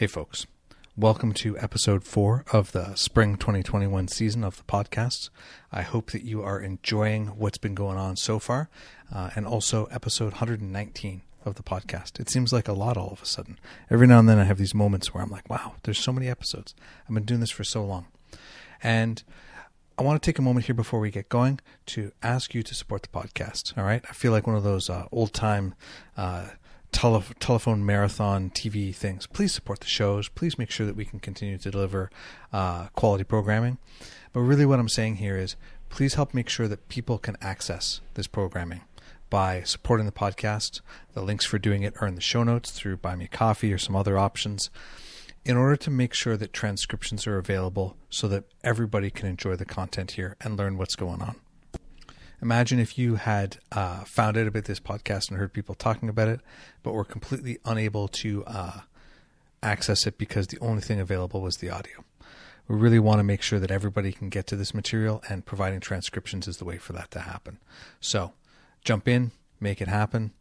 Hey, folks. Welcome to episode four of the spring 2021 season of the podcast. I hope that you are enjoying what's been going on so far, uh, and also episode 119 of the podcast. It seems like a lot all of a sudden. Every now and then I have these moments where I'm like, wow, there's so many episodes. I've been doing this for so long. And I want to take a moment here before we get going to ask you to support the podcast. All right. I feel like one of those uh, old time uh, tele- telephone marathon TV things. Please support the shows. Please make sure that we can continue to deliver uh, quality programming. But really, what I'm saying here is please help make sure that people can access this programming by supporting the podcast. The links for doing it are in the show notes through Buy Me Coffee or some other options. In order to make sure that transcriptions are available so that everybody can enjoy the content here and learn what's going on. Imagine if you had uh, found out about this podcast and heard people talking about it, but were completely unable to uh, access it because the only thing available was the audio. We really want to make sure that everybody can get to this material, and providing transcriptions is the way for that to happen. So, jump in, make it happen.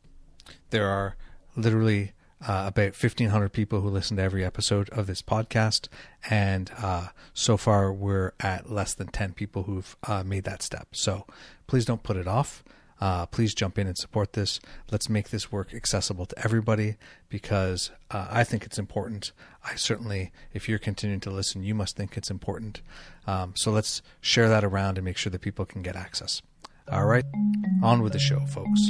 There are literally uh, about 1,500 people who listen to every episode of this podcast. And uh, so far, we're at less than 10 people who've uh, made that step. So please don't put it off. Uh, please jump in and support this. Let's make this work accessible to everybody because uh, I think it's important. I certainly, if you're continuing to listen, you must think it's important. Um, so let's share that around and make sure that people can get access. All right, on with the show, folks.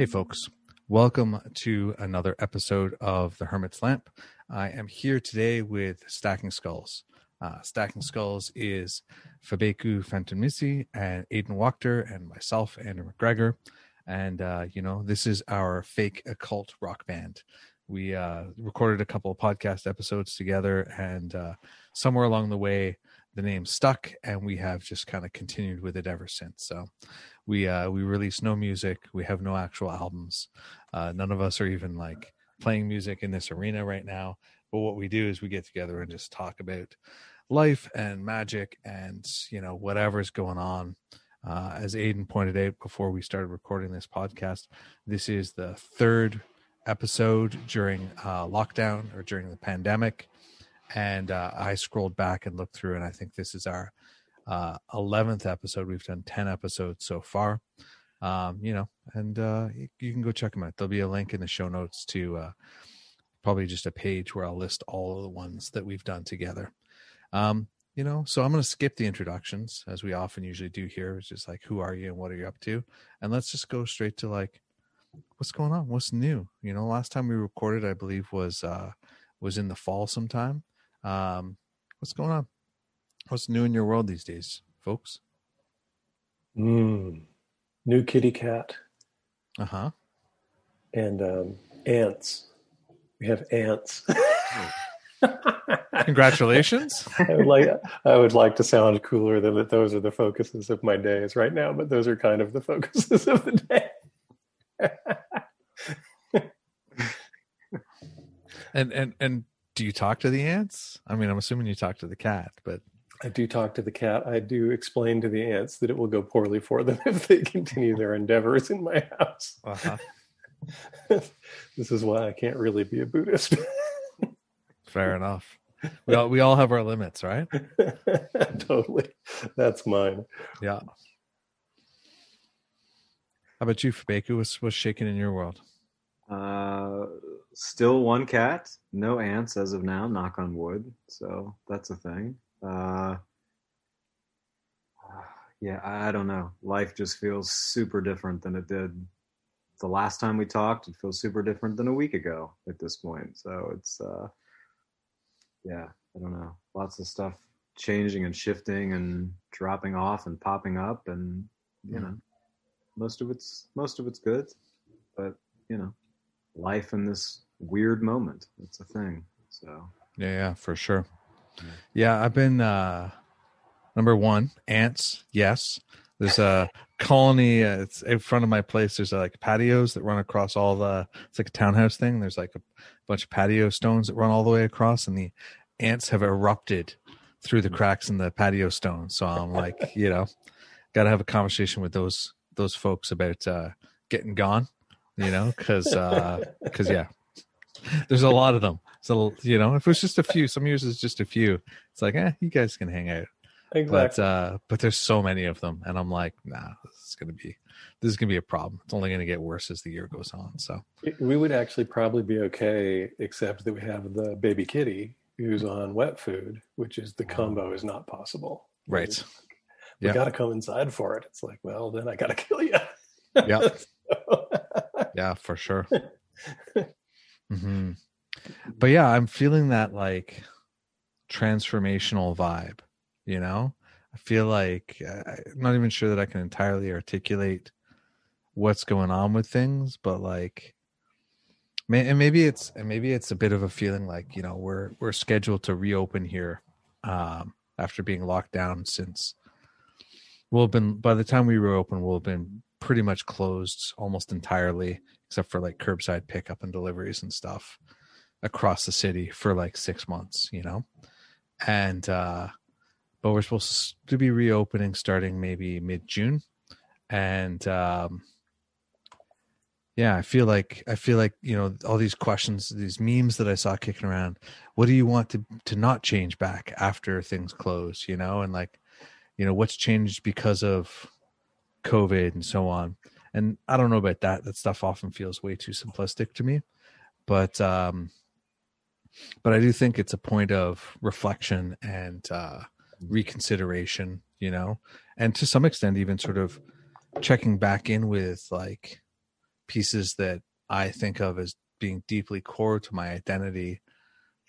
Hey, folks. Welcome to another episode of The Hermit's Lamp. I am here today with Stacking Skulls. Uh, Stacking Skulls is Fabeku Fatunmise and Aidan Wachter and myself, Andrew McGregor. And, uh, you know, this is our fake occult rock band. We uh, recorded a couple of podcast episodes together, and uh, somewhere along the way, the name stuck, and we have just kind of continued with it ever since. So, we uh we release no music we have no actual albums uh none of us are even like playing music in this arena right now but what we do is we get together and just talk about life and magic and you know whatever's going on uh, as Aidan pointed out before we started recording this podcast, this is the third episode during uh, lockdown or during the pandemic. And uh, I scrolled back and looked through, and I think this is our uh, 11th episode. We've done 10 episodes so far. Um, you know, and uh, you, you, can go check them out. There'll be a link in the show notes to uh, probably just a page where I'll list all of the ones that we've done together. Um, you know, so I'm going to skip the introductions as we often usually do here. It's just like, who are you and what are you up to? And let's just go straight to like, what's going on? What's new? You know, last time we recorded, I believe was, uh, was in the fall sometime. Um, what's going on? What's new in your world these days, folks? Mm, new kitty cat. Uh huh. And um, ants. We have ants. Congratulations. I would like I would like to sound cooler than that those are the focuses of my days right now, but those are kind of the focuses of the day. and and and do you talk to the ants? I mean, I'm assuming you talk to the cat, but I do talk to the cat. I do explain to the ants that it will go poorly for them if they continue their endeavors in my house. Uh-huh. this is why I can't really be a Buddhist. Fair enough. We all we all have our limits, right? totally. That's mine. Yeah. How about you, Fabeku? What's what's shaking in your world? Uh, still one cat, no ants as of now. Knock on wood. So that's a thing. Uh, yeah, I don't know. Life just feels super different than it did the last time we talked. It feels super different than a week ago at this point. So it's, uh, yeah, I don't know. Lots of stuff changing and shifting and dropping off and popping up, and you mm. know, most of it's most of it's good, but you know, life in this weird moment. It's a thing. So yeah, yeah, for sure. Yeah, I've been uh number one, ants, yes. There's a colony. Uh, it's in front of my place. There's uh, like patios that run across all the. It's like a townhouse thing. There's like a bunch of patio stones that run all the way across, and the ants have erupted through the cracks in the patio stones. So I'm like, you know, got to have a conversation with those those folks about uh, getting gone. You know, because because uh, yeah, there's a lot of them. So you know, if it was just a few, some years it's just a few. It's like, eh, you guys can hang out. Exactly. But uh, but there's so many of them, and I'm like, nah, this is gonna be this is gonna be a problem. It's only gonna get worse as the year goes on. So we would actually probably be okay, except that we have the baby kitty who's on wet food, which is the combo is not possible. Right. we yeah. got to come inside for it. It's like, well, then I got to kill you. yeah. yeah, for sure. mm-hmm. But yeah, I'm feeling that like transformational vibe you know i feel like uh, i'm not even sure that i can entirely articulate what's going on with things but like and maybe it's and maybe it's a bit of a feeling like you know we're we're scheduled to reopen here um after being locked down since we'll have been by the time we reopen we'll have been pretty much closed almost entirely except for like curbside pickup and deliveries and stuff across the city for like six months you know and uh but we're supposed to be reopening starting maybe mid June, and um, yeah, I feel like I feel like you know all these questions, these memes that I saw kicking around. What do you want to to not change back after things close? You know, and like, you know, what's changed because of COVID and so on. And I don't know about that. That stuff often feels way too simplistic to me, but um, but I do think it's a point of reflection and uh, reconsideration, you know, and to some extent, even sort of checking back in with like pieces that I think of as being deeply core to my identity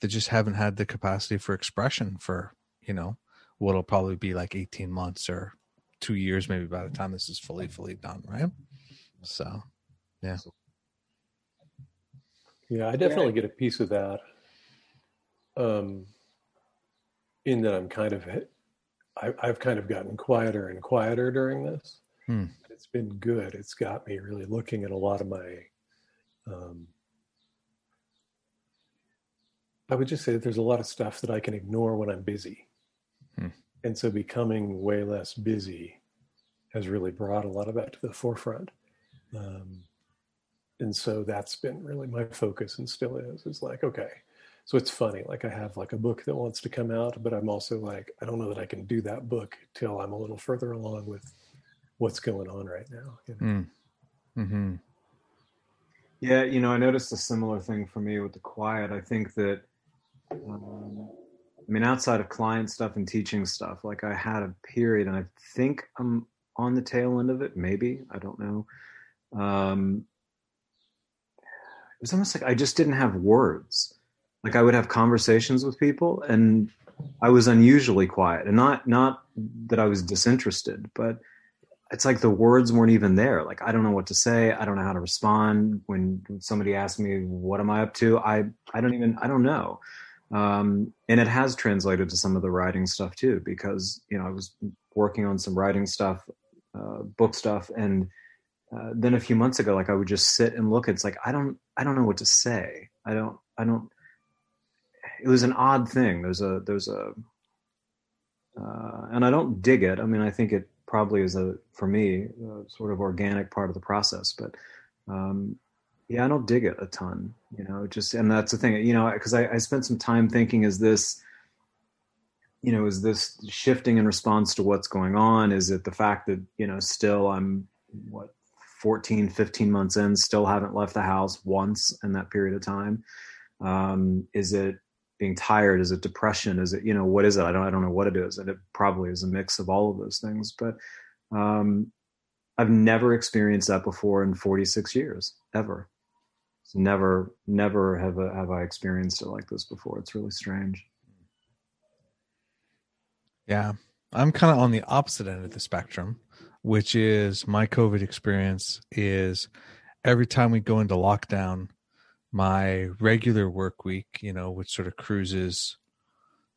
that just haven't had the capacity for expression for, you know, what'll probably be like 18 months or two years, maybe by the time this is fully, fully done. Right. So, yeah. Yeah, I definitely get a piece of that. Um, in that I'm kind of I, have kind of gotten quieter and quieter during this. Hmm. It's been good. It's got me really looking at a lot of my. Um, I would just say that there's a lot of stuff that I can ignore when I'm busy, hmm. and so becoming way less busy has really brought a lot of that to the forefront. Um, and so that's been really my focus and still is is like okay so it's funny like i have like a book that wants to come out but i'm also like i don't know that i can do that book till i'm a little further along with what's going on right now you know? mm. mm-hmm. yeah you know i noticed a similar thing for me with the quiet i think that um, i mean outside of client stuff and teaching stuff like i had a period and i think i'm on the tail end of it maybe i don't know um, it was almost like i just didn't have words like I would have conversations with people and I was unusually quiet and not not that I was disinterested, but it's like the words weren't even there. Like I don't know what to say. I don't know how to respond when somebody asks me what am I up to. I I don't even I don't know. Um, and it has translated to some of the writing stuff too, because you know I was working on some writing stuff, uh, book stuff, and uh, then a few months ago, like I would just sit and look. It's like I don't I don't know what to say. I don't I don't it was an odd thing. There's a there's a uh, and I don't dig it. I mean, I think it probably is a for me a sort of organic part of the process, but um, yeah, I don't dig it a ton. You know, just and that's the thing. You know, because I, I spent some time thinking: is this you know is this shifting in response to what's going on is it the fact that you know still i'm what 14 15 months in still haven't left the house once in that period of time. Um, is it being tired? Is it depression? Is it you know what is it? I don't i don't know what it is and it probably is a mix of all of those things but um i've never experienced that before in 46 years ever. So never never have a, have i experienced it like this before. It's really strange. Yeah. I'm kind of on the opposite end of the spectrum which is my covid experience is every time we go into lockdown my regular work week, you know, which sort of cruises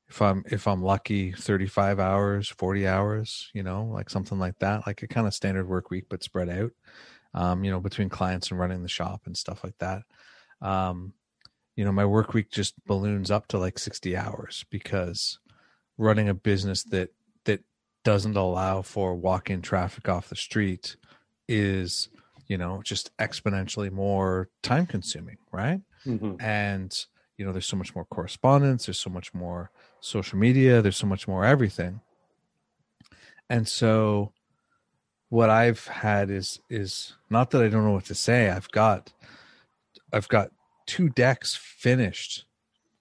if I'm if I'm lucky, 35 hours, 40 hours, you know, like something like that, like a kind of standard work week, but spread out, um, you know, between clients and running the shop and stuff like that. Um, you know, my work week just balloons up to like 60 hours because running a business that that doesn't allow for walk-in traffic off the street is, you know, just exponentially more time consuming, right? Mm-hmm. And you know, there's so much more correspondence, there's so much more social media, there's so much more everything. And so what I've had is is not that I don't know what to say. I've got I've got two decks finished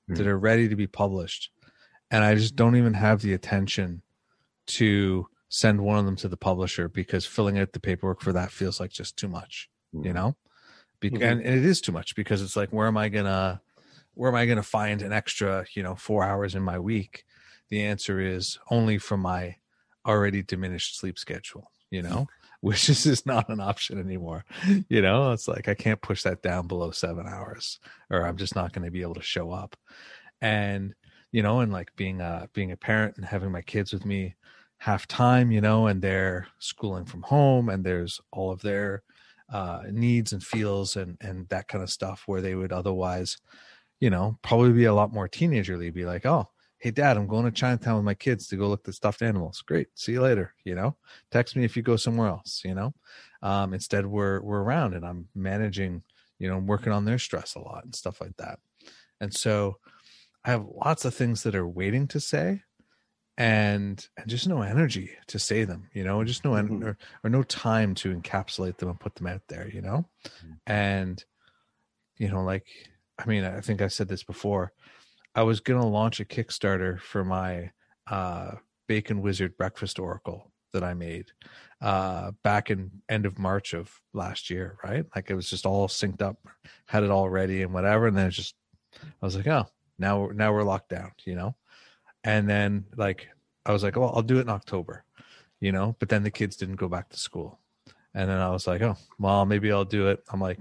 mm. that are ready to be published. And I just don't even have the attention to send one of them to the publisher because filling out the paperwork for that feels like just too much, mm. you know? Be- mm-hmm. and, and it is too much because it's like, where am I going to where am I going to find an extra, you know, four hours in my week? The answer is only from my already diminished sleep schedule, you know, which is, is not an option anymore. You know, it's like I can't push that down below seven hours or I'm just not going to be able to show up. And, you know, and like being a, being a parent and having my kids with me half time, you know, and they're schooling from home and there's all of their uh, needs and feels and, and that kind of stuff where they would otherwise, you know, probably be a lot more teenagerly, be like, oh, hey, dad, I'm going to Chinatown with my kids to go look at stuffed animals. Great. See you later. You know, text me if you go somewhere else, you know. Um, instead, we're, we're around and I'm managing, you know, I'm working on their stress a lot and stuff like that. And so I have lots of things that are waiting to say and and just no energy to say them you know just no mm-hmm. or, or no time to encapsulate them and put them out there you know mm-hmm. and you know like I mean, I think I said this before. I was going to launch a Kickstarter for my uh, Bacon Wizard Breakfast Oracle that I made uh, back in end of March of last year, right? Like it was just all synced up, had it all ready and whatever. And then it's just, I was like, oh, now, now we're locked down, you know? And then like, I was like, well, I'll do it in October, you know? But then the kids didn't go back to school. And then I was like, oh, well, maybe I'll do it. I'm like,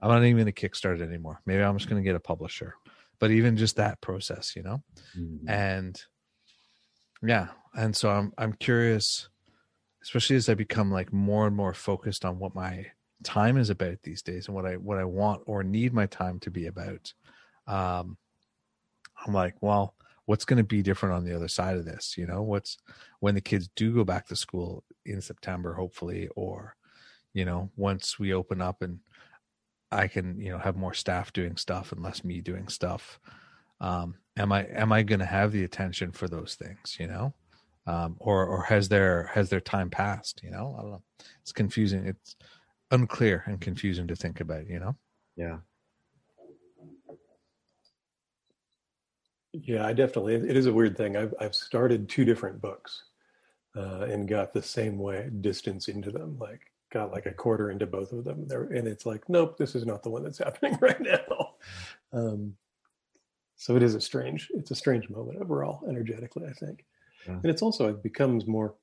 I'm not even going to kickstart it anymore. Maybe I'm just going to get a publisher. But even just that process, you know, mm-hmm. and yeah, and so I'm I'm curious, especially as I become like more and more focused on what my time is about these days and what I what I want or need my time to be about. Um, I'm like, well, what's going to be different on the other side of this? You know, what's when the kids do go back to school in September, hopefully, or you know, once we open up and I can you know have more staff doing stuff and less me doing stuff. Um, am I am I going to have the attention for those things? You know, um, or or has there has their time passed? You know, I don't know. It's confusing. It's unclear and confusing to think about. You know. Yeah. Yeah, I definitely. It is a weird thing. I've I've started two different books, uh, and got the same way distance into them. Like got like a quarter into both of them there and it's like nope this is not the one that's happening right now um, so it is a strange it's a strange moment overall energetically i think yeah. and it's also it becomes more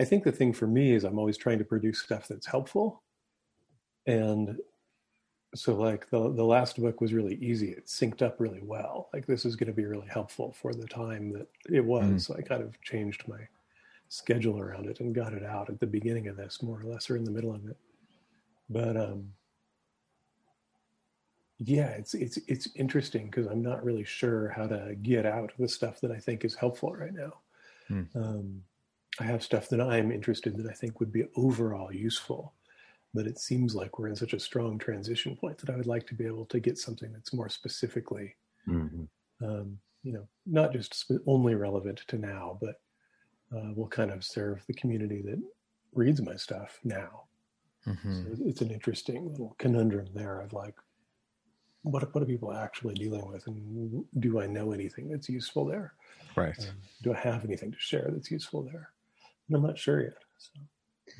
i think the thing for me is i'm always trying to produce stuff that's helpful and so like the the last book was really easy it synced up really well like this is going to be really helpful for the time that it was mm. so i kind of changed my schedule around it and got it out at the beginning of this, more or less, or in the middle of it. But um, yeah, it's it's it's interesting because I'm not really sure how to get out the stuff that I think is helpful right now. Hmm. Um, I have stuff that I'm interested in that I think would be overall useful, but it seems like we're in such a strong transition point that I would like to be able to get something that's more specifically, mm-hmm. um, you know, not just only relevant to now, but uh, will kind of serve the community that reads my stuff now. Mm-hmm. So it's an interesting little conundrum there of like, what what are people actually dealing with, and do I know anything that's useful there? Right. Um, do I have anything to share that's useful there? And I'm not sure yet. So.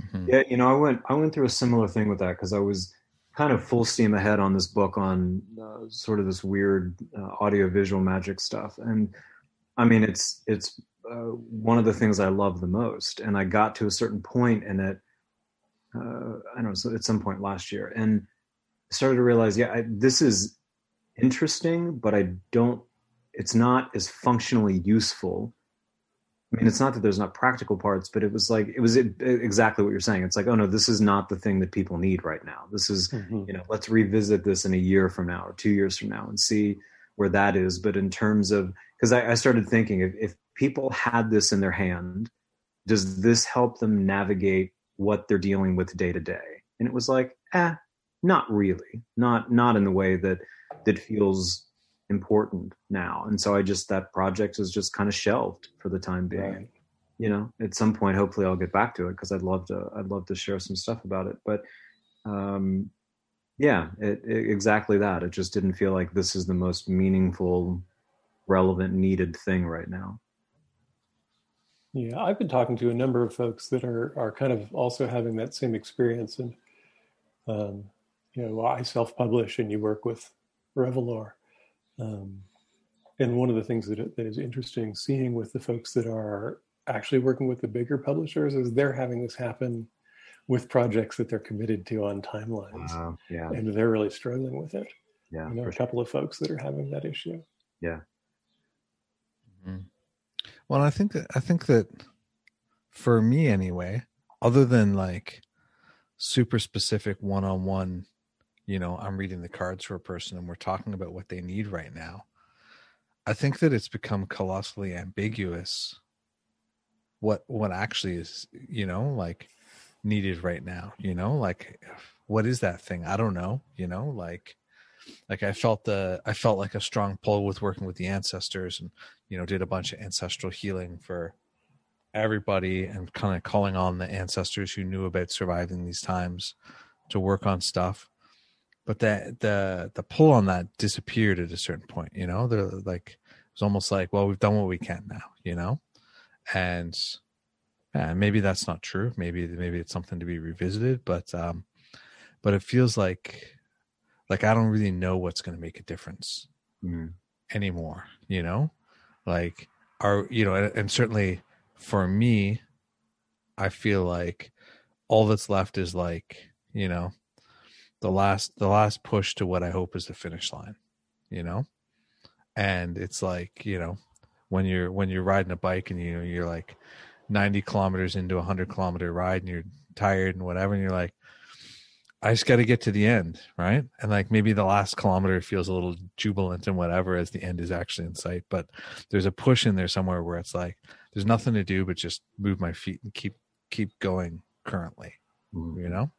Mm-hmm. Yeah, you know, I went I went through a similar thing with that because I was kind of full steam ahead on this book on uh, sort of this weird uh, audio visual magic stuff, and I mean, it's it's uh, one of the things I love the most. And I got to a certain point in it, uh, I don't know, at some point last year, and started to realize, yeah, I, this is interesting, but I don't it's not as functionally useful I mean, it's not that there's not practical parts, but it was like it was exactly what you're saying. It's like, oh no, this is not the thing that people need right now. This is, mm-hmm. you know, let's revisit this in a year from now or two years from now and see where that is. But in terms of, because I, I, started thinking, if, if people had this in their hand, does this help them navigate what they're dealing with day to day? And it was like, eh, not really, not not in the way that that feels important now. And so I just that project is just kind of shelved for the time being. Right. You know, at some point, hopefully, I'll get back to it because I'd love to. I'd love to share some stuff about it. But um, yeah, it, it, exactly that. It just didn't feel like this is the most meaningful, relevant, needed thing right now. Yeah, I've been talking to a number of folks that are are kind of also having that same experience, and um, you know, I self-publish, and you work with Revelore, um, and one of the things that that is interesting seeing with the folks that are actually working with the bigger publishers is they're having this happen with projects that they're committed to on timelines. Wow, yeah. And they're really struggling with it. Yeah. You know, a couple of folks that are having that issue. Yeah. Mm-hmm. Well, I think that I think that for me anyway, other than like super specific one-on-one, you know, I'm reading the cards for a person and we're talking about what they need right now. I think that it's become colossally ambiguous what what actually is, you know, like needed right now you know like what is that thing i don't know you know like like i felt the i felt like a strong pull with working with the ancestors and you know did a bunch of ancestral healing for everybody and kind of calling on the ancestors who knew about surviving these times to work on stuff but the the the pull on that disappeared at a certain point you know they're like it's almost like well we've done what we can now you know and yeah, maybe that's not true. Maybe maybe it's something to be revisited, but um, but it feels like like I don't really know what's going to make a difference mm. anymore. You know, like are you know, and, and certainly for me, I feel like all that's left is like you know the last the last push to what I hope is the finish line. You know, and it's like you know when you're when you're riding a bike and you you're like 90 kilometers into a 100 kilometer ride and you're tired and whatever and you're like i just got to get to the end right and like maybe the last kilometer feels a little jubilant and whatever as the end is actually in sight but there's a push in there somewhere where it's like there's nothing to do but just move my feet and keep keep going currently mm-hmm. you know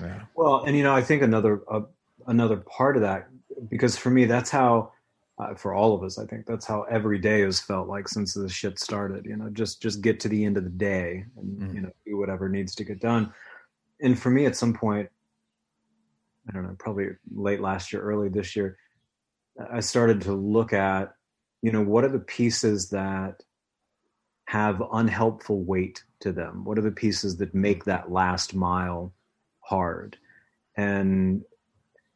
yeah well and you know i think another uh, another part of that because for me that's how uh, for all of us. I think that's how every day has felt like since the shit started. You know, just just get to the end of the day and mm. you know do whatever needs to get done. And for me, at some point, I don't know, probably late last year, early this year, I started to look at, you know, what are the pieces that have unhelpful weight to them? What are the pieces that make that last mile hard? And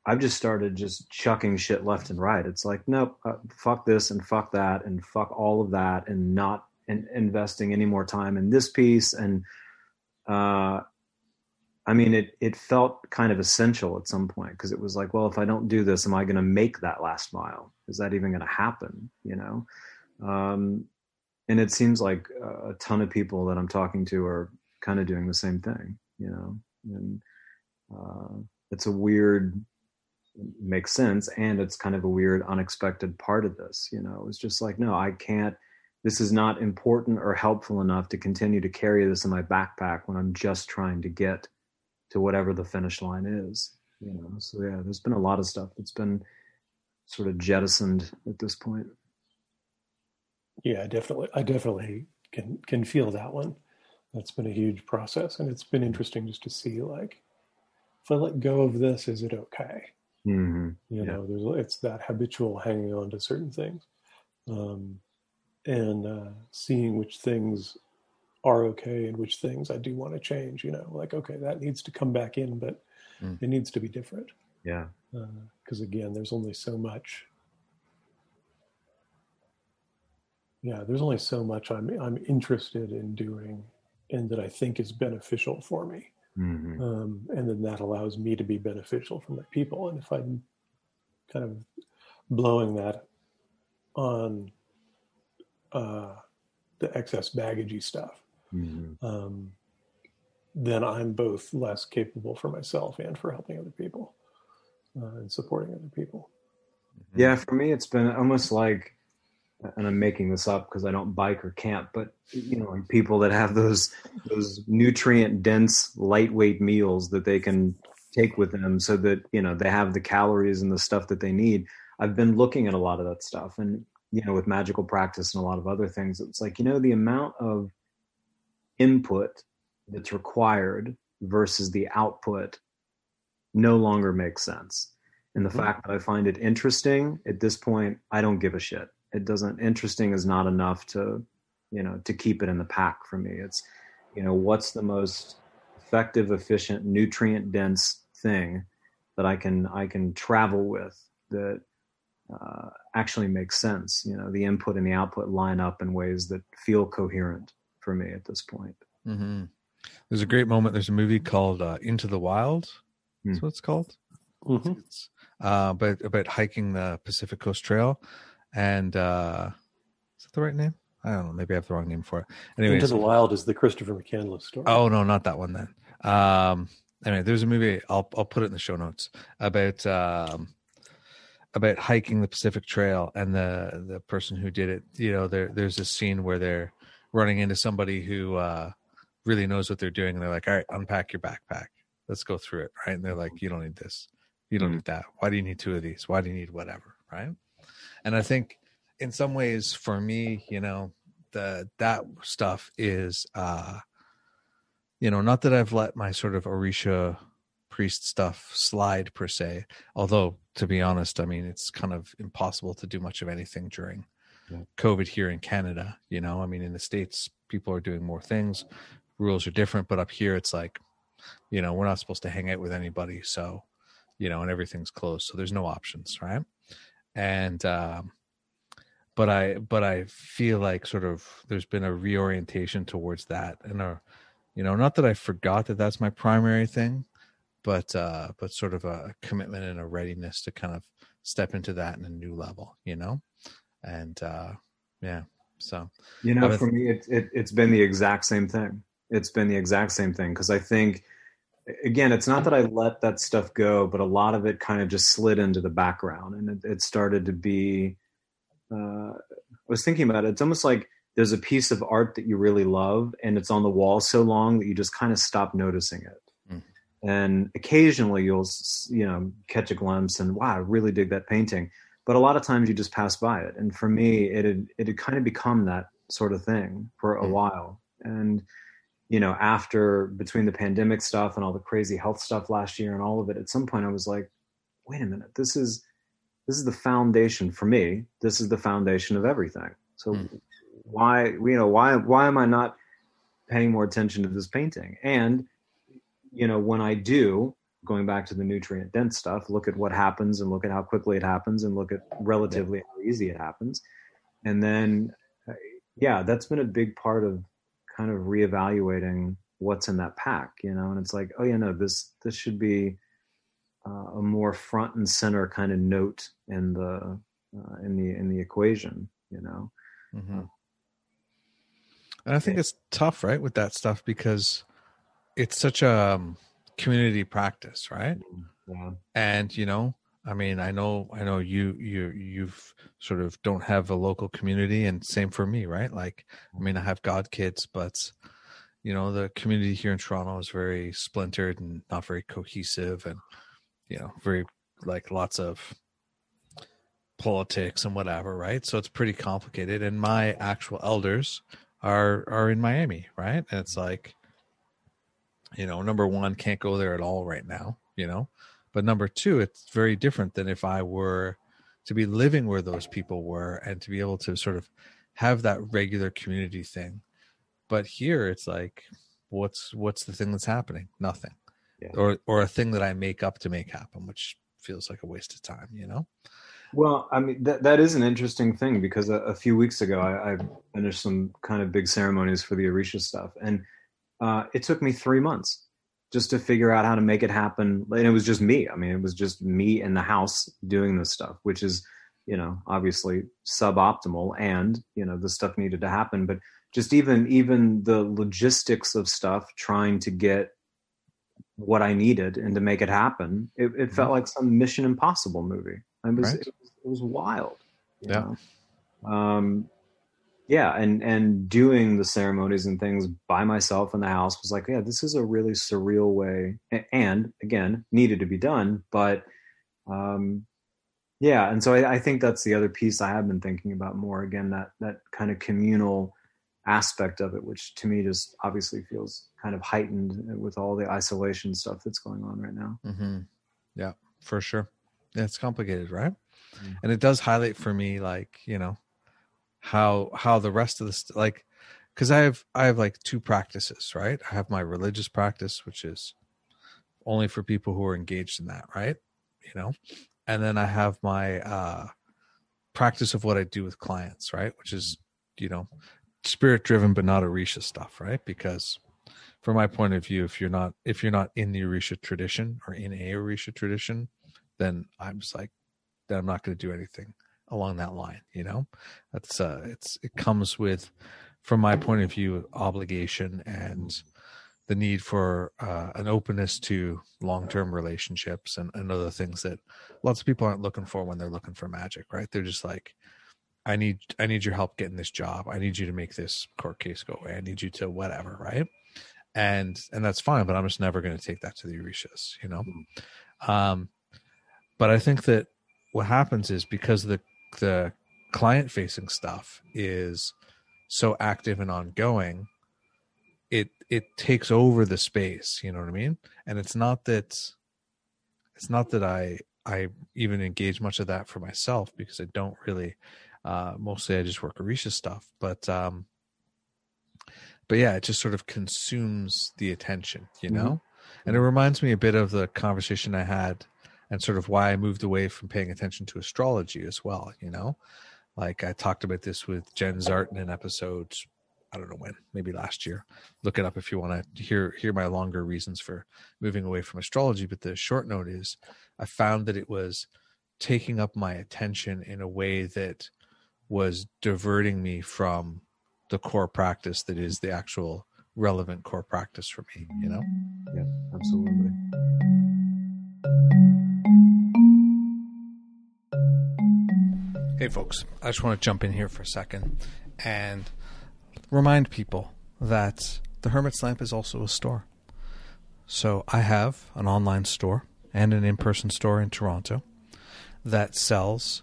I've just started just chucking shit left and right. It's like, nope, uh, fuck this and fuck that and fuck all of that and not in, investing any more time in this piece. And uh, I mean, it it felt kind of essential at some point because it was like, well, if I don't do this, am I going to make that last mile? Is that even going to happen? You know. Um, and it seems like a ton of people that I'm talking to are kind of doing the same thing. You know, and uh, it's a weird makes sense and it's kind of a weird unexpected part of this you know? It was just like no i can't this is not important or helpful enough to continue to carry this in my backpack when i'm just trying to get to whatever the finish line is you know? So yeah there's been a lot of stuff that's been sort of jettisoned at this point. Yeah definitely i definitely can can feel that one. That's been a huge process and it's been interesting just to see like if i let go of this is it okay Mm-hmm. You yeah. know, there's it's that habitual hanging on to certain things, um, and uh, seeing which things are okay and which things I do want to change. You know, like okay, that needs to come back in, but mm. it needs to be different. Yeah, because uh, again, there's only so much. Yeah, there's only so much I'm I'm interested in doing, and that I think is beneficial for me. Mm-hmm. Um, and then that allows me to be beneficial for my people. And if I'm kind of blowing that on uh, the excess baggagey stuff, mm-hmm. um, then I'm both less capable for myself and for helping other people uh, and supporting other people. Yeah, for me, it's been almost like, and I'm making this up because I don't bike or camp, but you know, like people that have those those nutrient dense, lightweight meals that they can take with them, so that you know they have the calories and the stuff that they need. I've been looking at a lot of that stuff, and you know, with magical practice and a lot of other things, it's like you know the amount of input that's required versus the output no longer makes sense. And the mm-hmm. fact that I find it interesting at this point, I don't give a shit. It doesn't, interesting is not enough to, you know, to keep it in the pack for me. It's, you know, what's the most effective, efficient, nutrient dense thing that I can, I can travel with that uh, actually makes sense. You know, the input and the output line up in ways that feel coherent for me at this point. Mm-hmm. There's a great moment. There's a movie called uh, Into the Wild. That's mm. what it's called. Mm-hmm. It's, uh, about about hiking the Pacific Coast Trail, and uh, is that the right name? I don't know. Maybe I have the wrong name for it. Anyway, Into the Wild is the Christopher McCandless story. Oh no, not that one then. Um, anyway, there's a movie. I'll I'll put it in the show notes about um, about hiking the Pacific Trail and the the person who did it. You know, there there's a scene where they're running into somebody who uh, really knows what they're doing, and they're like, "All right, unpack your backpack. Let's go through it." Right? And they're like, "You don't need this. You don't need that. Why do you need two of these? Why do you need whatever?" Right? And I think, in some ways, for me, you know, the that stuff is, uh, you know, not that I've let my sort of Orisha priest stuff slide per se. Although, to be honest, I mean, it's kind of impossible to do much of anything during yeah. COVID here in Canada. You know, I mean, in the States, people are doing more things rules are different but up here it's like you know we're not supposed to hang out with anybody so you know and everything's closed so there's no options right and um but i but i feel like sort of there's been a reorientation towards that and a you know not that i forgot that that's my primary thing but uh but sort of a commitment and a readiness to kind of step into that in a new level you know? And uh yeah so you know for me it, it it's been the exact same thing. It's been the exact same thing because I think again it's not that I let that stuff go, but a lot of it kind of just slid into the background and it, it started to be. Uh, I was thinking about it. It's almost like there's a piece of art that you really love and it's on the wall so long that you just kind of stop noticing it. Mm. And occasionally you'll you know catch a glimpse and wow, I really dig that painting. But a lot of times you just pass by it. And for me, it had it had kind of become that sort of thing for a mm. while. And you know, after between the pandemic stuff and all the crazy health stuff last year and all of it, at some point I was like, wait a minute, this is this is the foundation for me. This is the foundation of everything. So mm. why you know why why am I not paying more attention to this painting? And you know, when I do, going back to the nutrient dense stuff, look at what happens and look at how quickly it happens and look at relatively yeah. how easy it happens. And then, uh, yeah, that's been a big part of kind of reevaluating what's in that pack, you know, and it's like, oh yeah, no, this this should be uh, a more front and center kind of note in the uh, in the in the equation, you know. Mm-hmm. Uh, and I think it's tough, right, with that stuff because it's such a um, community practice, right? Mm-hmm. Yeah. And you know, I mean, I know, I know you, you, you've sort of don't have a local community, and same for me, right? Like, I mean, I have God kids, but you know, the community here in Toronto is very splintered and not very cohesive, and you know, very like lots of politics and whatever, right? So it's pretty complicated. And my actual elders are are in Miami, right? And it's mm-hmm. like, you know, number one, can't go there at all right now, you know but number two, it's very different than if I were to be living where those people were and to be able to sort of have that regular community thing. But here it's like, what's what's the thing that's happening? Nothing. Yeah. Or or a thing that I make up to make happen, which feels like a waste of time, you know? Well, I mean that that is an interesting thing because a, a few weeks ago I, I, finished some kind of big ceremonies for the Orisha stuff, and uh, it took me three months just to figure out how to make it happen. And it was just me. I mean, it was just me in the house doing this stuff, which is you know obviously suboptimal and you know the stuff needed to happen but just even even the logistics of stuff trying to get what i needed and to make it happen it, it mm-hmm. felt like some mission impossible movie it was, right. it, was it was wild yeah know? um yeah and and doing the ceremonies and things by myself in the house was like yeah this is a really surreal way and again needed to be done but um yeah and so I, I, think that's the other piece i have been thinking about more again that that kind of communal aspect of it which to me just obviously feels kind of heightened with all the isolation stuff that's going on right now mm-hmm. yeah for sure yeah, it's complicated right mm-hmm. and it does highlight for me like you know how how the rest of this like because i have i have like two practices right i have my religious practice which is only for people who are engaged in that right you know and then I have my uh, practice of what I do with clients, right? Which is, you know, spirit driven, but not Orisha stuff, right? Because from my point of view, if you're not if you're not in the Orisha tradition or in a Orisha tradition, then I'm just like, then I'm not going to do anything along that line. You know, that's uh, it's it comes with, from my point of view, obligation and the need for uh, an openness to long-term relationships and, and other things that lots of people aren't looking for when they're looking for magic right? They're just like i need i need your help getting this job. I need you to make this court case go away. I need you to whatever right? And and that's fine but i'm just never going to take that to the orishas you know? Mm-hmm. um but i think that what happens is because the the client facing stuff is so active and ongoing it it takes over the space you know what i mean and it's not that it's not that i i even engage much of that for myself because i don't really uh mostly i just work orisha stuff but um but yeah it just sort of consumes the attention you know mm-hmm. and it reminds me a bit of the conversation i had and sort of why i moved away from paying attention to astrology as well you know like i talked about this with Jenn Zahrt in an episode I don't know when, maybe last year. Look it up if you want to hear hear my longer reasons for moving away from astrology. But the short note is, I found that it was taking up my attention in a way that was diverting me from the core practice that is the actual relevant core practice for me. You know? Yeah, absolutely. Hey, folks, I just want to jump in here for a second and remind people that the Hermit's Lamp is also a store. So I have an online store and an in person store in Toronto that sells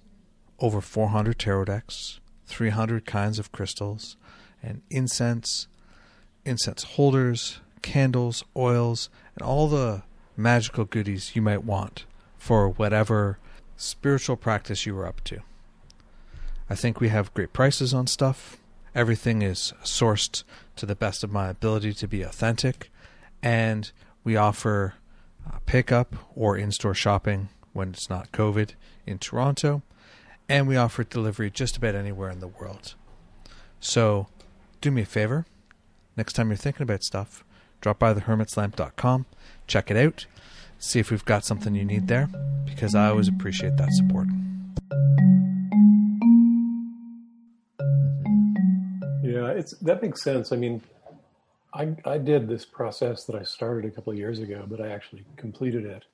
over 400 tarot decks, 300 kinds of crystals, and incense, incense holders, candles, oils, and all the magical goodies you might want for whatever spiritual practice you are up to. I think we have great prices on stuff. Everything is sourced to the best of my ability to be authentic, and we offer uh, pickup or in store shopping when it's not COVID in Toronto, and we offer delivery just about anywhere in the world. So, do me a favor next time you're thinking about stuff, drop by thehermitslamp.com, check it out, see if we've got something you need there, because I always appreciate that support. It's that makes sense. I mean, I I did this process that I started a couple of years ago, but I actually completed it.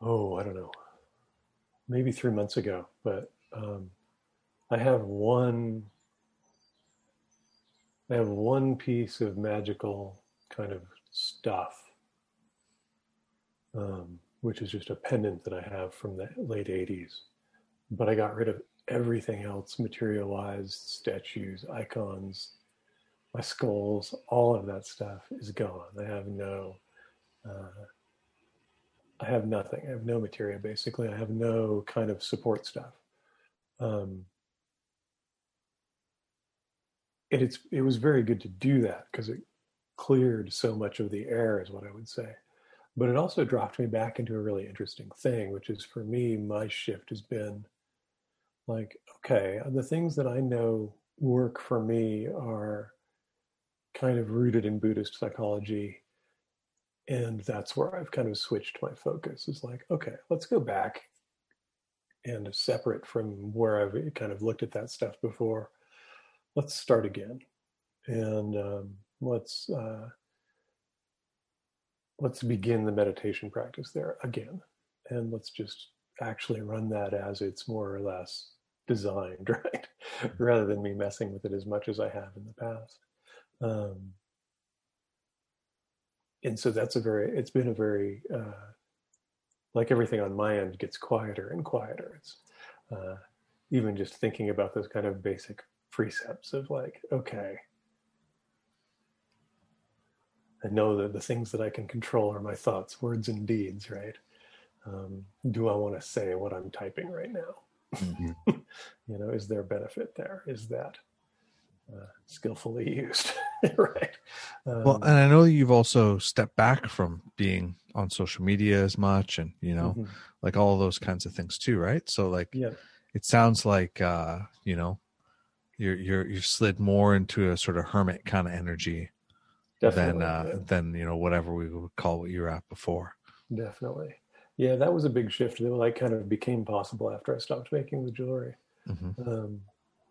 Oh, I don't know, maybe three months ago. But um, I have one. I have one piece of magical kind of stuff, um, which is just a pendant that I have from the late '80s. But I got rid of everything else materialized statues icons my skulls all of that stuff is gone. I have no uh, i have nothing. I have no material basically. I have no kind of support stuff. Um, and it's it was very good to do that because it cleared so much of the air is what i would say. But it also dropped me back into a really interesting thing which is for me my shift has been like, okay, the things that I know work for me are kind of rooted in Buddhist psychology. And that's where I've kind of switched my focus is like, okay, let's go back and separate from where I've kind of looked at that stuff before. Let's start again, and um, let's uh, let's begin the meditation practice there again, and let's just actually run that as it's more or less designed, right? Rather than me messing with it as much as I have in the past. Um, and so that's a very, it's been a very, uh, like everything on my end gets quieter and quieter. It's uh, even just thinking about those kind of basic precepts of like, okay, I know that the things that I can control are my thoughts, words, and deeds, right? Um, do I want to say what I'm typing right now? Mm-hmm. you know, is there benefit there? Is that uh, skillfully used? right. Um, well, and I know you've also stepped back from being on social media as much, and you know, mm-hmm. like all those kinds of things too, right? So, like, yeah, it sounds like uh, you know, you're you're you've slid more into a sort of hermit kind of energy Definitely, than uh, yeah. than you know whatever we would call what you were at before. Definitely. Yeah, that was a big shift that like kind of became possible after I stopped making the jewelry. Mm-hmm. Um,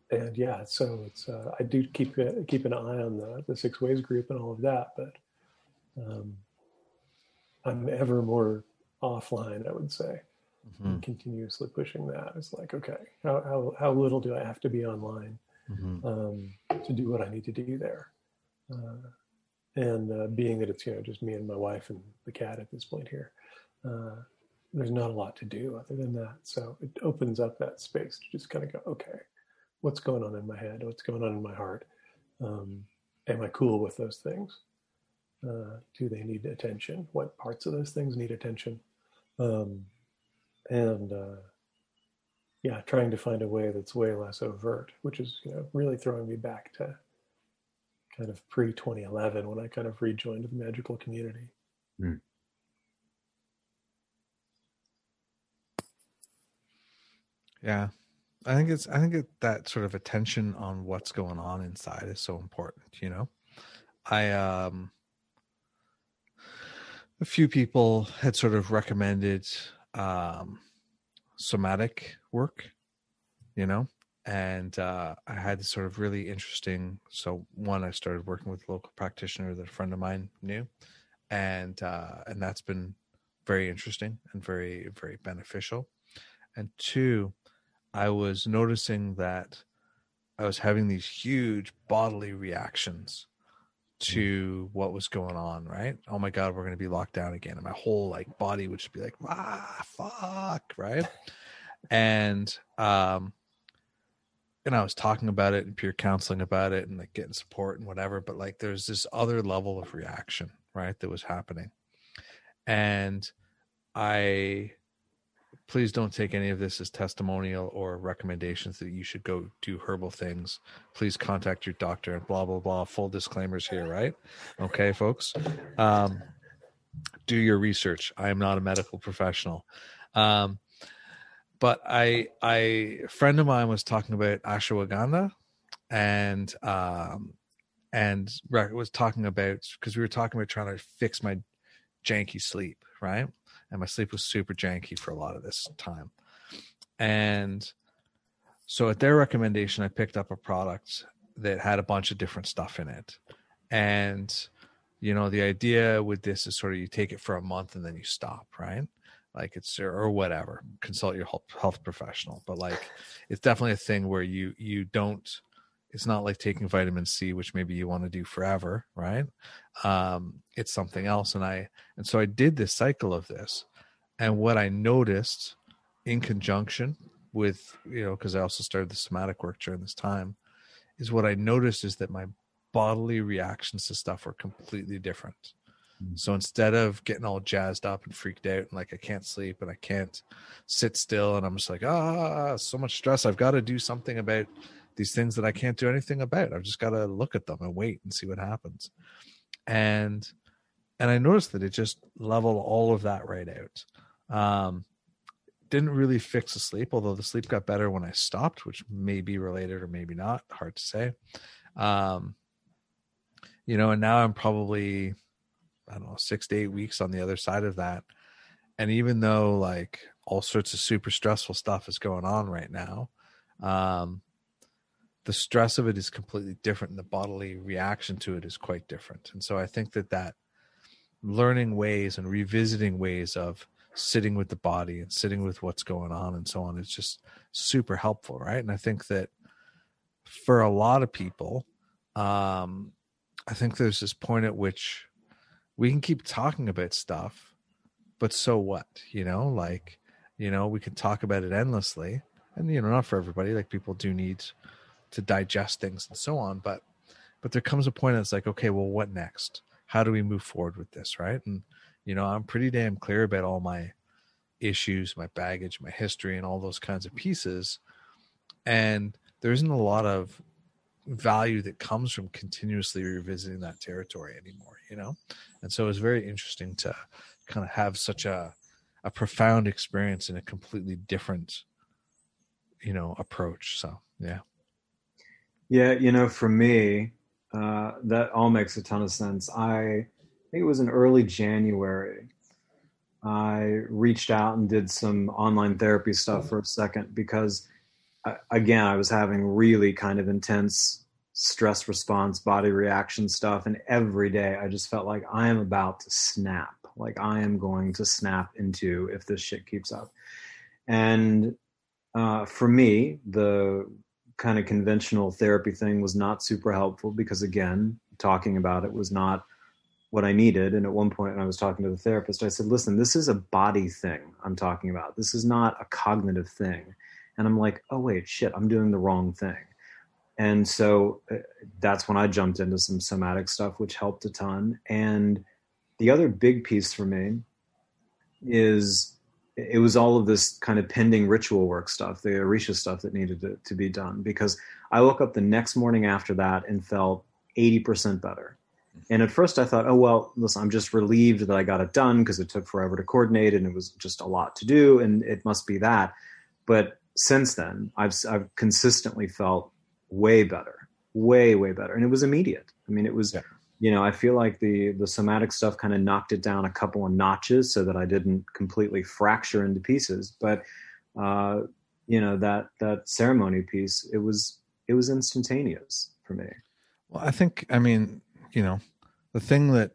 and yeah, so it's uh, I do keep keep an eye on the the six ways group and all of that, but um, I'm ever more offline. I would say, mm-hmm. continuously pushing that. It's like, okay, how how how little do I have to be online mm-hmm. um, to do what I need to do there? Uh, and uh, being that it's you know just me and my wife and the cat at this point here, uh, there's not a lot to do other than that. So it opens up that space to just kind of go, okay, what's going on in my head? What's going on in my heart? Um, am I cool with those things? Uh, do they need attention? What parts of those things need attention? Um, and uh, yeah, trying to find a way that's way less overt, which is you know really throwing me back to kind of pre 2011 when I kind of rejoined the magical community. Mm. Yeah. I think it's I think it, that sort of attention on what's going on inside is so important, you know. I um a few people had sort of recommended um somatic work, you know, and uh, I had sort of really interesting. So one, I started working with a local practitioner that a friend of mine knew, and uh, and that's been very interesting and very very beneficial. And two, I was noticing that I was having these huge bodily reactions to mm. what was going on, right? Oh my God, we're going to be locked down again. And my whole like body would just be like, ah, fuck, right? and, um, and I was talking about it and peer counseling about it and like getting support and whatever, but like there's this other level of reaction, right, that was happening. And I please don't take any of this as testimonial or recommendations that you should go do herbal things. Please contact your doctor and blah blah blah. Full disclaimers here, right? Okay, folks. Um, do your research. I am not a medical professional. Um, but I, I, a friend of mine was talking about ashwagandha, and um, and was talking about because we were talking about trying to fix my janky sleep, right? And my sleep was super janky for a lot of this time. And so at their recommendation, I picked up a product that had a bunch of different stuff in it. And you know, the idea with this is sort of you take it for a month and then you stop, right? Like it's or whatever. Consult your health professional, but like it's definitely a thing where you you don't it's not like taking vitamin C, which maybe you want to do forever, right? Um, it's something else. And I, and so I did this cycle of this. And what I noticed in conjunction with, you know, because I also started the somatic work during this time, is what I noticed is that my bodily reactions to stuff were completely different. Mm-hmm. So instead of getting all jazzed up and freaked out and like I can't sleep and I can't sit still and I'm just like, ah, so much stress. I've got to do something about these things that I can't do anything about. I've just got to look at them and wait and see what happens. And and I noticed that it just leveled all of that right out. Um, didn't really fix the sleep, although the sleep got better when I stopped, which may be related or maybe not. Hard to say. Um, you know, and now I'm probably I don't know six to eight weeks on the other side of that, and even though like all sorts of super stressful stuff is going on right now. Um, the stress of it is completely different, and the bodily reaction to it is quite different. And so I think that that learning ways and revisiting ways of sitting with the body and sitting with what's going on and so on is just super helpful, right? And I think that for a lot of people, um, I think there's this point at which we can keep talking about stuff, but so what? You know, like, you know, we can talk about it endlessly. And you know, not for everybody. Like people do need to digest things and so on. But but there comes a point that's like, okay, well, what next? How do we move forward with this? Right. And you know, I'm pretty damn clear about all my issues, my baggage, my history, and all those kinds of pieces. And there isn't a lot of value that comes from continuously revisiting that territory anymore, you know? And so it's very interesting to kind of have such a a profound experience in a completely different, you know, approach. So yeah. Yeah, you know, for me, uh, that all makes a ton of sense. I think it was in early January. I reached out and did some online therapy stuff for a second because, uh, again, I was having really kind of intense stress response, body reaction stuff. And every day I just felt like I am about to snap. Like I am going to snap into if this shit keeps up. And uh, for me, the kind of conventional therapy thing was not super helpful because, again, talking about it was not what I needed. And at one point, when I was talking to the therapist, I said, listen, this is a body thing I'm talking about. This is not a cognitive thing. And I'm like, oh, wait, shit, I'm doing the wrong thing. And so uh, that's when I jumped into some somatic stuff, which helped a ton. And the other big piece for me is it was all of this kind of pending ritual work stuff, the Orisha stuff that needed to, to be done. Because I woke up the next morning after that and felt 80% better. Mm-hmm. And at first I thought, oh, well, listen, I'm just relieved that I got it done because it took forever to coordinate and it was just a lot to do and it must be that. But since then, I've, I've consistently felt way better, way way better, and it was immediate. I mean, it was. Yeah. You know, I feel like the the somatic stuff kind of knocked it down a couple of notches so that I didn't completely fracture into pieces. But uh, you know that that ceremony piece, it was it was instantaneous for me. Well, I think I mean, you know, the thing that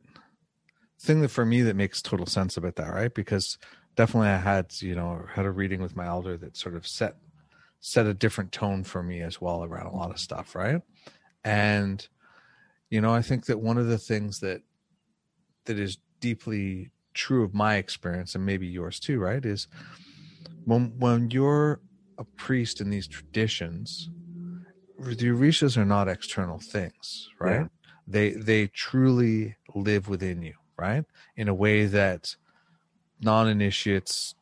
thing that for me that makes total sense about that, right? Because definitely I had, you know, had a reading with my elder that sort of set set a different tone for me as well around a lot of stuff, right? And you know, I think that one of the things that that is deeply true of my experience and maybe yours too, right, is when when you're a priest in these traditions, the orishas are not external things, right? Yeah. They they truly live within you, right? In a way that non-initiates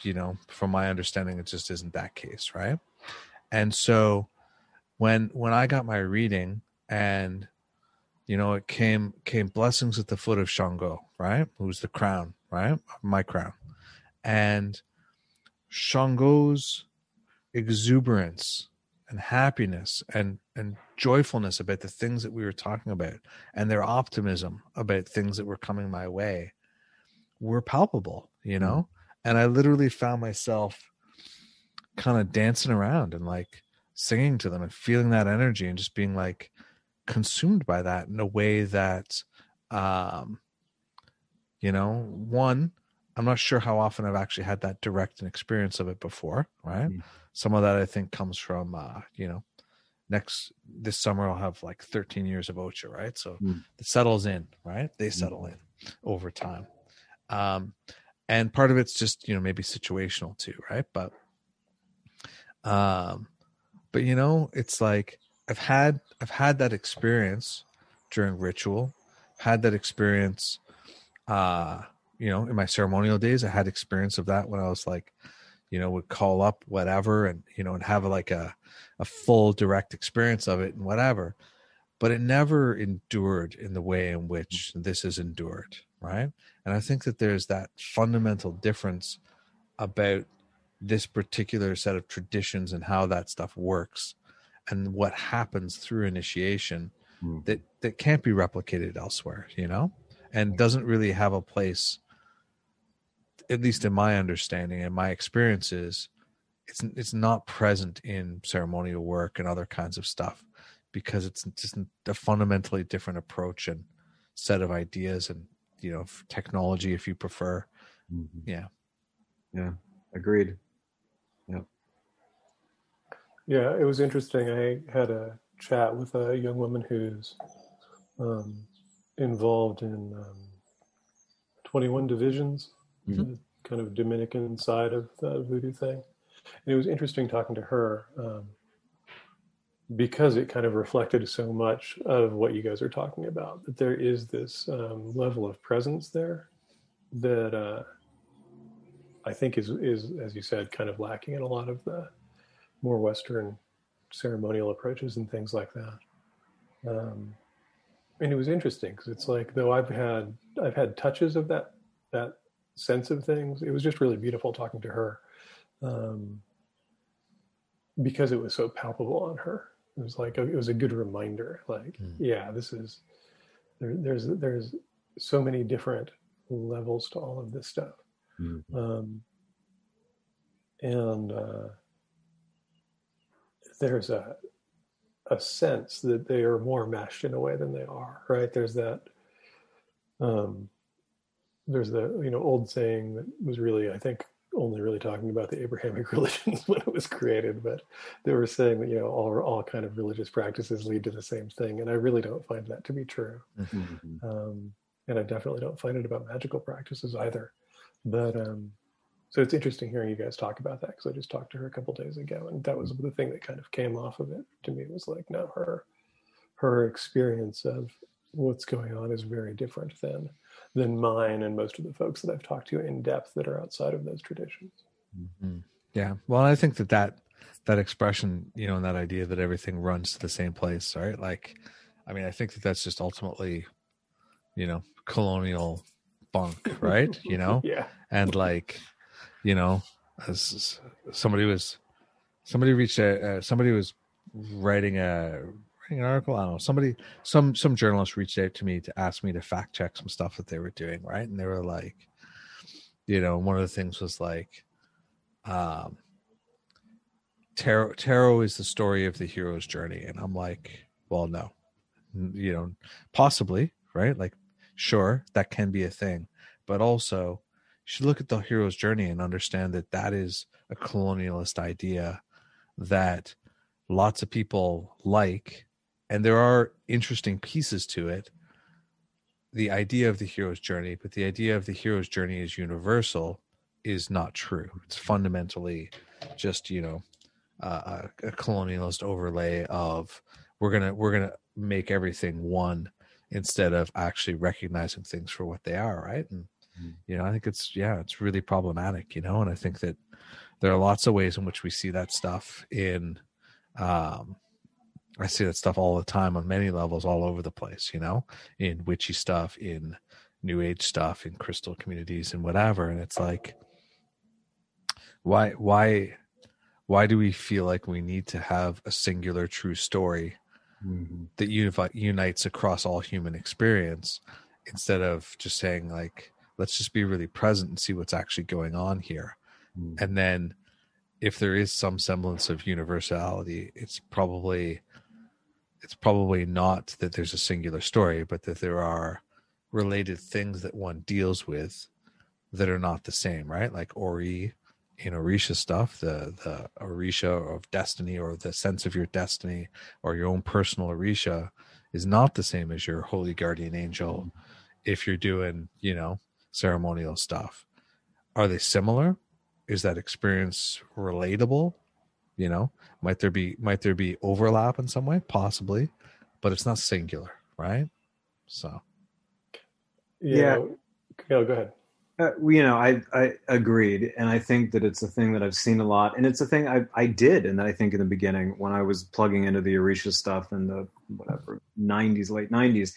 you know, from my understanding, it just isn't that case, right? And so when when I got my reading and you know it came came blessings at the foot of Shango, right? Who's the crown, right? My crown. And Shango's exuberance and happiness and and joyfulness about the things that we were talking about and their optimism about things that were coming my way were palpable you know mm-hmm. and I literally found myself kind of dancing around and like singing to them and feeling that energy and just being like consumed by that in a way that um you know one i'm not sure how often i've actually had that direct experience of it before right mm. some of that i think comes from uh you know next this summer i'll have like 13 years of ocha right so mm. it settles in right they settle mm. in over time um and part of it's just you know maybe situational too right but um but you know it's like i've had i've had that experience during ritual had that experience uh you know in my ceremonial days i had experience of that when i was like you know would call up whatever and you know and have like a a full direct experience of it and whatever but it never endured in the way in which this is endured right? And i think that there's that fundamental difference about this particular set of traditions and how that stuff works and what happens through initiation mm. that that can't be replicated elsewhere you know and doesn't really have a place at least in my understanding and my experiences, it's it's not present in ceremonial work and other kinds of stuff because it's just a fundamentally different approach and set of ideas and you know technology if you prefer. Mm-hmm. Yeah. Yeah. Agreed. Yeah. It was interesting. I had a chat with a young woman who's um, involved in um, 21 divisions, mm-hmm. kind of Dominican side of the voodoo thing. And it was interesting talking to her um, because it kind of reflected so much of what you guys are talking about. That there is this um, level of presence there that uh, I think is is as you said, kind of lacking in a lot of the more Western ceremonial approaches and things like that. Um, and it was interesting because it's like though I've had I've had touches of that that sense of things. It was just really beautiful talking to her um, because it was so palpable on her. It was like a, it was a good reminder. Like, mm. yeah, this is there, there's there's so many different levels to all of this stuff, mm. um, and uh, there's a a sense that they are more meshed in a way than they are. Right? There's that. Um, there's the you know old saying that was really I think only really talking about the Abrahamic religions when it was created, but they were saying that you know all all kind of religious practices lead to the same thing, and I really don't find that to be true. Mm-hmm. Um, and I definitely don't find it about magical practices either. But um, so it's interesting hearing you guys talk about that because I just talked to her a couple days ago, and that was the thing that kind of came off of it to me was like, no, her her experience of what's going on is very different than than mine and most of the folks that I've talked to in depth that are outside of those traditions. Mm-hmm. Yeah, well, I think that that that expression, you know, and that idea that everything runs to the same place, right? Like, I mean, I think that that's just ultimately, you know, colonial bunk, right? you know, yeah, and like, you know, as somebody was, somebody reached a, uh, somebody was writing a writing an article. I don't know. Somebody, some some journalist reached out to me to ask me to fact check some stuff that they were doing, right? And they were like, you know, one of the things was like, um, tarot tarot is the story of the hero's journey, and I'm like, well, no, you know, possibly, right? Like, sure, that can be a thing, but also, should look at the hero's journey and understand that that is a colonialist idea that lots of people like and there are interesting pieces to it the idea of the hero's journey but the idea of the hero's journey is universal is not true it's fundamentally just you know uh, a, a colonialist overlay of we're gonna we're gonna make everything one instead of actually recognizing things for what they are right and. You know i think it's yeah it's really problematic you know and i think that there are lots of ways in which we see that stuff in um I see that stuff all the time on many levels, all over the place. You know, in witchy stuff, in new age stuff, in crystal communities, and whatever. And it's like, why, why, why do we feel like we need to have a singular true story mm-hmm. that unify, unites across all human experience, instead of just saying like, let's just be really present and see what's actually going on here, mm-hmm. and then if there is some semblance of universality, it's probably it's probably not that there's a singular story, but that there are related things that one deals with that are not the same, right? Like Ori in Orisha stuff, the the Orisha of destiny or the sense of your destiny or your own personal Orisha is not the same as your holy guardian angel if you're doing, you know, ceremonial stuff. Are they similar? Is that experience relatable? you know might there be might there be overlap in some way possibly but it's not singular right so yeah, yeah. go ahead uh, you know, I I agreed, and I think that it's a thing that I've seen a lot, and it's a thing I I did, and I think in the beginning when I was plugging into the Orisha stuff in the whatever '90s, late '90s,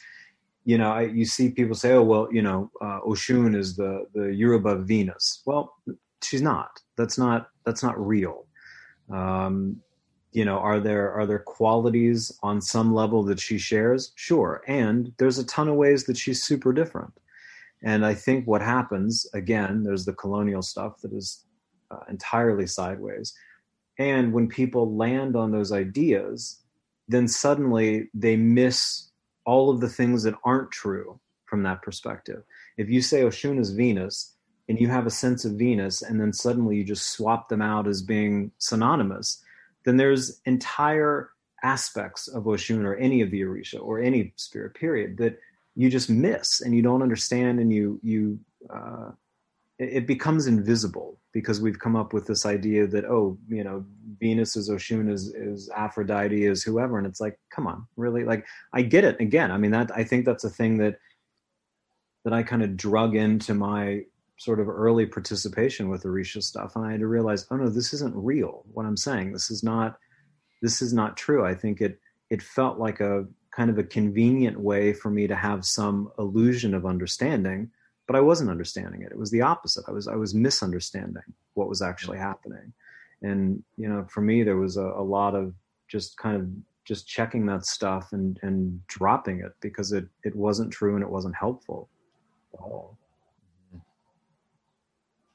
you know, I, you see people say, oh well, you know, uh, Oshun is the the Yoruba Venus. Well, she's not. That's not that's not real. Um, you know, are there are there qualities on some level that she shares? Sure, and there's a ton of ways that she's super different. And I think what happens, again, there's the colonial stuff that is uh, entirely sideways. And when people land on those ideas, then suddenly they miss all of the things that aren't true from that perspective. If you say Oshun is Venus and you have a sense of Venus, and then suddenly you just swap them out as being synonymous, then there's entire aspects of Oshun or any of the Orisha or any spirit period that you just miss and you don't understand and you you uh, it, becomes invisible because we've come up with this idea that oh you know Venus is Oshun is is Aphrodite is whoever. And it's like come on really? Like I get it again. I mean that I think that's a thing that that I kind of drug into my sort of early participation with Orisha stuff. And I had to realize oh no this isn't real what I'm saying. This is not this is not true. I think it it felt like a kind of a convenient way for me to have some illusion of understanding, but I wasn't understanding it. It was the opposite. I was I was misunderstanding what was actually happening. And you know, for me there was a, a lot of just kind of just checking that stuff and and dropping it because it it wasn't true and it wasn't helpful at all.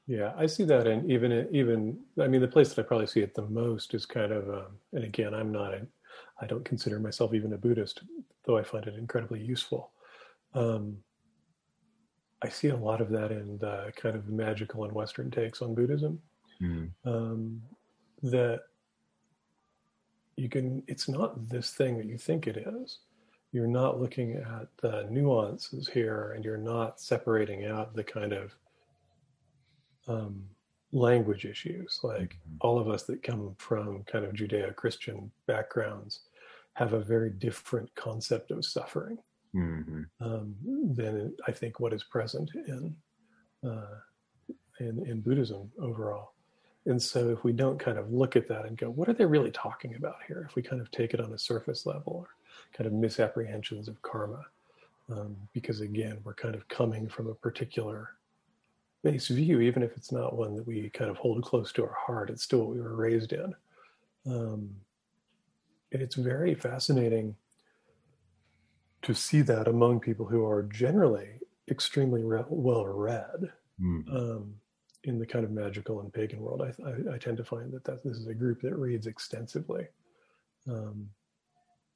Yeah, I see that, and even even I mean, the place that I probably see it the most is kind of, um, and again, I'm not, a, I don't consider myself even a Buddhist, though I find it incredibly useful. Um, I see a lot of that in the kind of magical and Western takes on Buddhism. Mm. Um, that you can, it's not this thing that you think it is. You're not looking at the nuances here, and you're not separating out the kind of um, language issues. Like mm-hmm. all of us that come from kind of Judeo Christian backgrounds have a very different concept of suffering mm-hmm. um, than I think what is present in, uh, in, in Buddhism overall. And so, if we don't kind of look at that and go, what are they really talking about here? If we kind of take it on a surface level or kind of misapprehensions of karma, um, because again, we're kind of coming from a particular base view, even if it's not one that we kind of hold close to our heart, it's still what we were raised in. Um, and it's very fascinating to see that among people who are generally extremely re- well read mm. um, in the kind of magical and pagan world. I, I, I, tend to find that, that this is a group that reads extensively, um,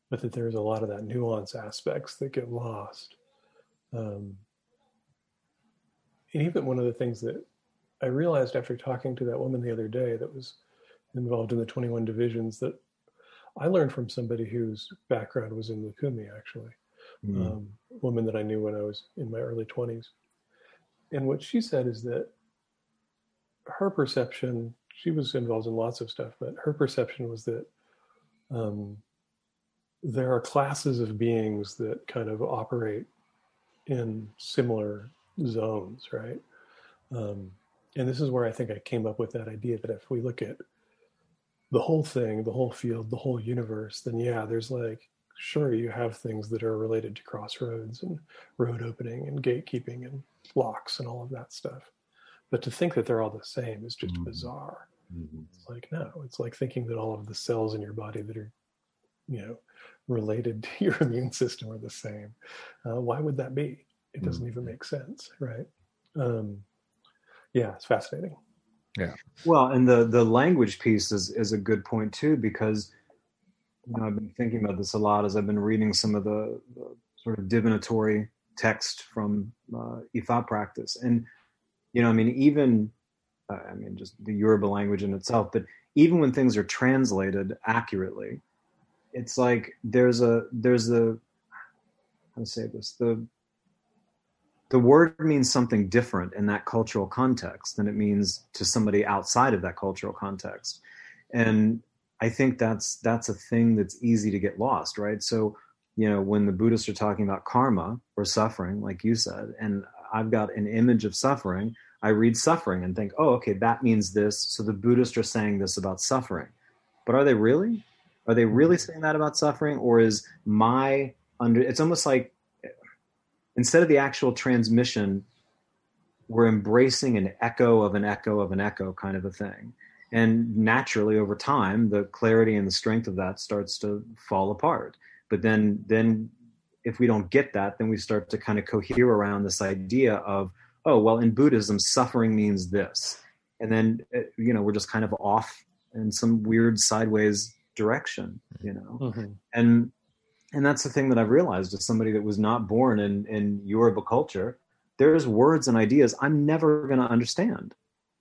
but that there's a lot of that nuance aspects that get lost. Um, and even one of the things that I realized after talking to that woman the other day that was involved in the 21 divisions that I learned from somebody whose background was in Lukumi, actually, mm. um, woman that I knew when I was in my early 20s. And what she said is that her perception, she was involved in lots of stuff, but her perception was that um, there are classes of beings that kind of operate in similar zones, right? Um, and this is where I think I came up with that idea that if we look at the whole thing, the whole field, the whole universe, then yeah, there's like, sure, you have things that are related to crossroads and road opening and gatekeeping and locks and all of that stuff. But to think that they're all the same is just mm-hmm. bizarre. Mm-hmm. It's like, no, it's like thinking that all of the cells in your body that are, you know, related to your immune system are the same. Uh, why would that be? it doesn't even mm-hmm. make sense right um, yeah it's fascinating yeah well and the the language piece is is a good point too because you know, i've been thinking about this a lot as i've been reading some of the, the sort of divinatory text from uh, Ifa practice. And you know i mean even uh, i mean just the yoruba language in itself but even when things are translated accurately it's like there's a there's a how to say this the the word means something different in that cultural context than it means to somebody outside of that cultural context. And i think that's that's a thing that's easy to get lost right? So you know when the buddhists are talking about karma or suffering like you said and i've got an image of suffering i read suffering and think oh okay that means this. So the buddhists are saying this about suffering. But are they really? Are they really saying that about suffering? Or is my under it's almost like instead of the actual transmission, we're embracing an echo of an echo of an echo kind of a thing. And naturally, over time, the clarity and the strength of that starts to fall apart. But then, then if we don't get that, then we start to kind of cohere around this idea of, oh, well, in Buddhism, suffering means this. And then, uh, you know, we're just kind of off in some weird sideways direction, you know? Mm-hmm. And, and that's the thing that I've realized as somebody that was not born in, in Yoruba culture, there's words and ideas I'm never going to understand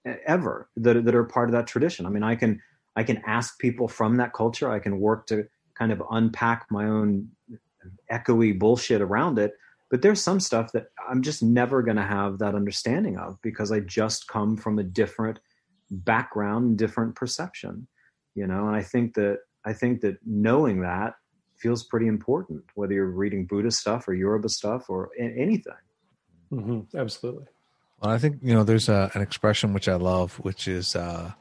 ever that, that are part of that tradition. I mean, I can, I can ask people from that culture. I can work to kind of unpack my own echoey bullshit around it. But there's some stuff that I'm just never going to have that understanding of because I just come from a different background, different perception, you know. And I think that I think that knowing that feels pretty important, whether you're reading Buddhist stuff or Yoruba stuff or anything. Mm-hmm. Absolutely. Well, I think you know there's a, an expression which I love, which is uh,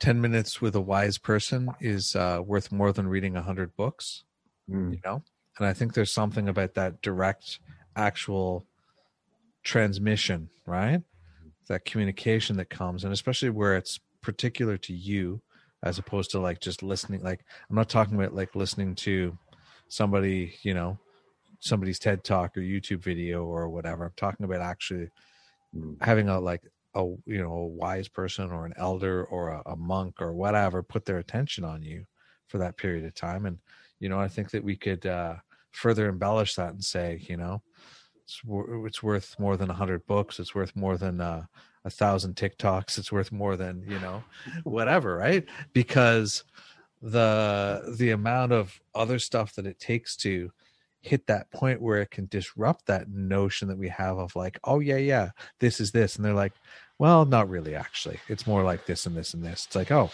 10 minutes with a wise person is uh, worth more than reading a 100 books mm. you know? And i think there's something about that direct actual transmission right? That communication that comes and especially where it's particular to you as opposed to like just listening like i'm not talking about like listening to somebody you know somebody's ted talk or youtube video or whatever. I'm talking about actually mm. having a like a you know a wise person or an elder or a, a, monk or whatever put their attention on you for that period of time and you know i think that we could uh further embellish that and say you know it's, it's worth more than a hundred books it's worth more than uh, a thousand tiktoks it's worth more than you know whatever right because the the amount of other stuff that it takes to hit that point where it can disrupt that notion that we have of like oh yeah yeah this is this and they're like well, not really, actually. It's more like this and this and this. It's like, oh,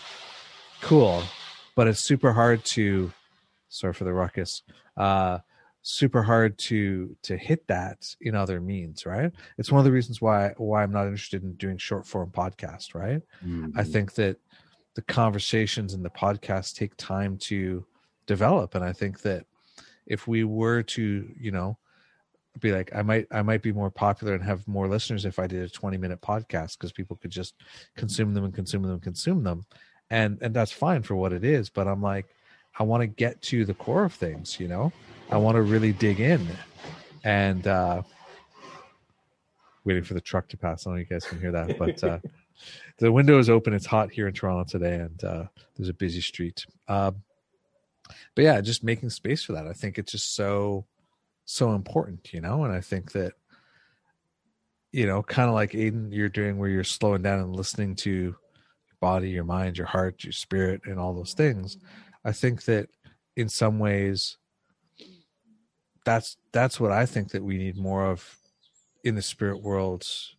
cool. But it's super hard to, sorry for the ruckus, uh, super hard to to hit that in other means right it's one of the reasons why why i'm not interested in doing short form podcast right mm-hmm. i think that the conversations in the podcast take time to develop and i think that if we were to you know be like i might i might be more popular and have more listeners if i did a 20 minute podcast because people could just consume them and consume them and consume them. And and that's fine for what it is but i'm like i want to get to the core of things you know? I want to really dig in. And uh waiting for the truck to pass. I don't know if you guys can hear that but uh the window is open. It's hot here in toronto today and uh there's a busy street. Um but yeah just making space for that i think it's just so so important, you know? And I think that, you know, kind of like Aidan, you're doing where you're slowing down and listening to your body, your mind, your heart, your spirit, and all those things. I think that in some ways, that's that's what I think that we need more of in the spirit worlds,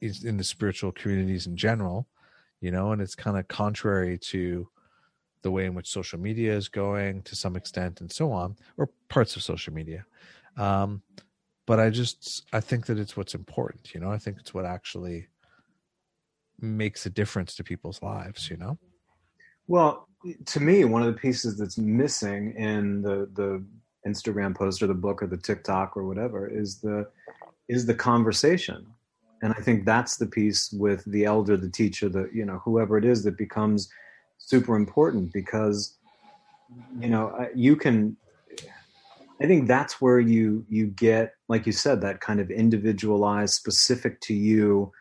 in the spiritual communities in general, you know, and it's kind of contrary to the way in which social media is going to some extent and so on, or parts of social media. Um, but I just I think that it's what's important. You know, I think it's what actually makes a difference to people's lives. You know. Well, to me, one of the pieces that's missing in the the Instagram post or the book or the TikTok or whatever is the is the conversation. And I think that's the piece with the elder, the teacher, the you know whoever it is that becomes super important because you know you can I think that's where you you get, like you said, that kind of individualized, specific to you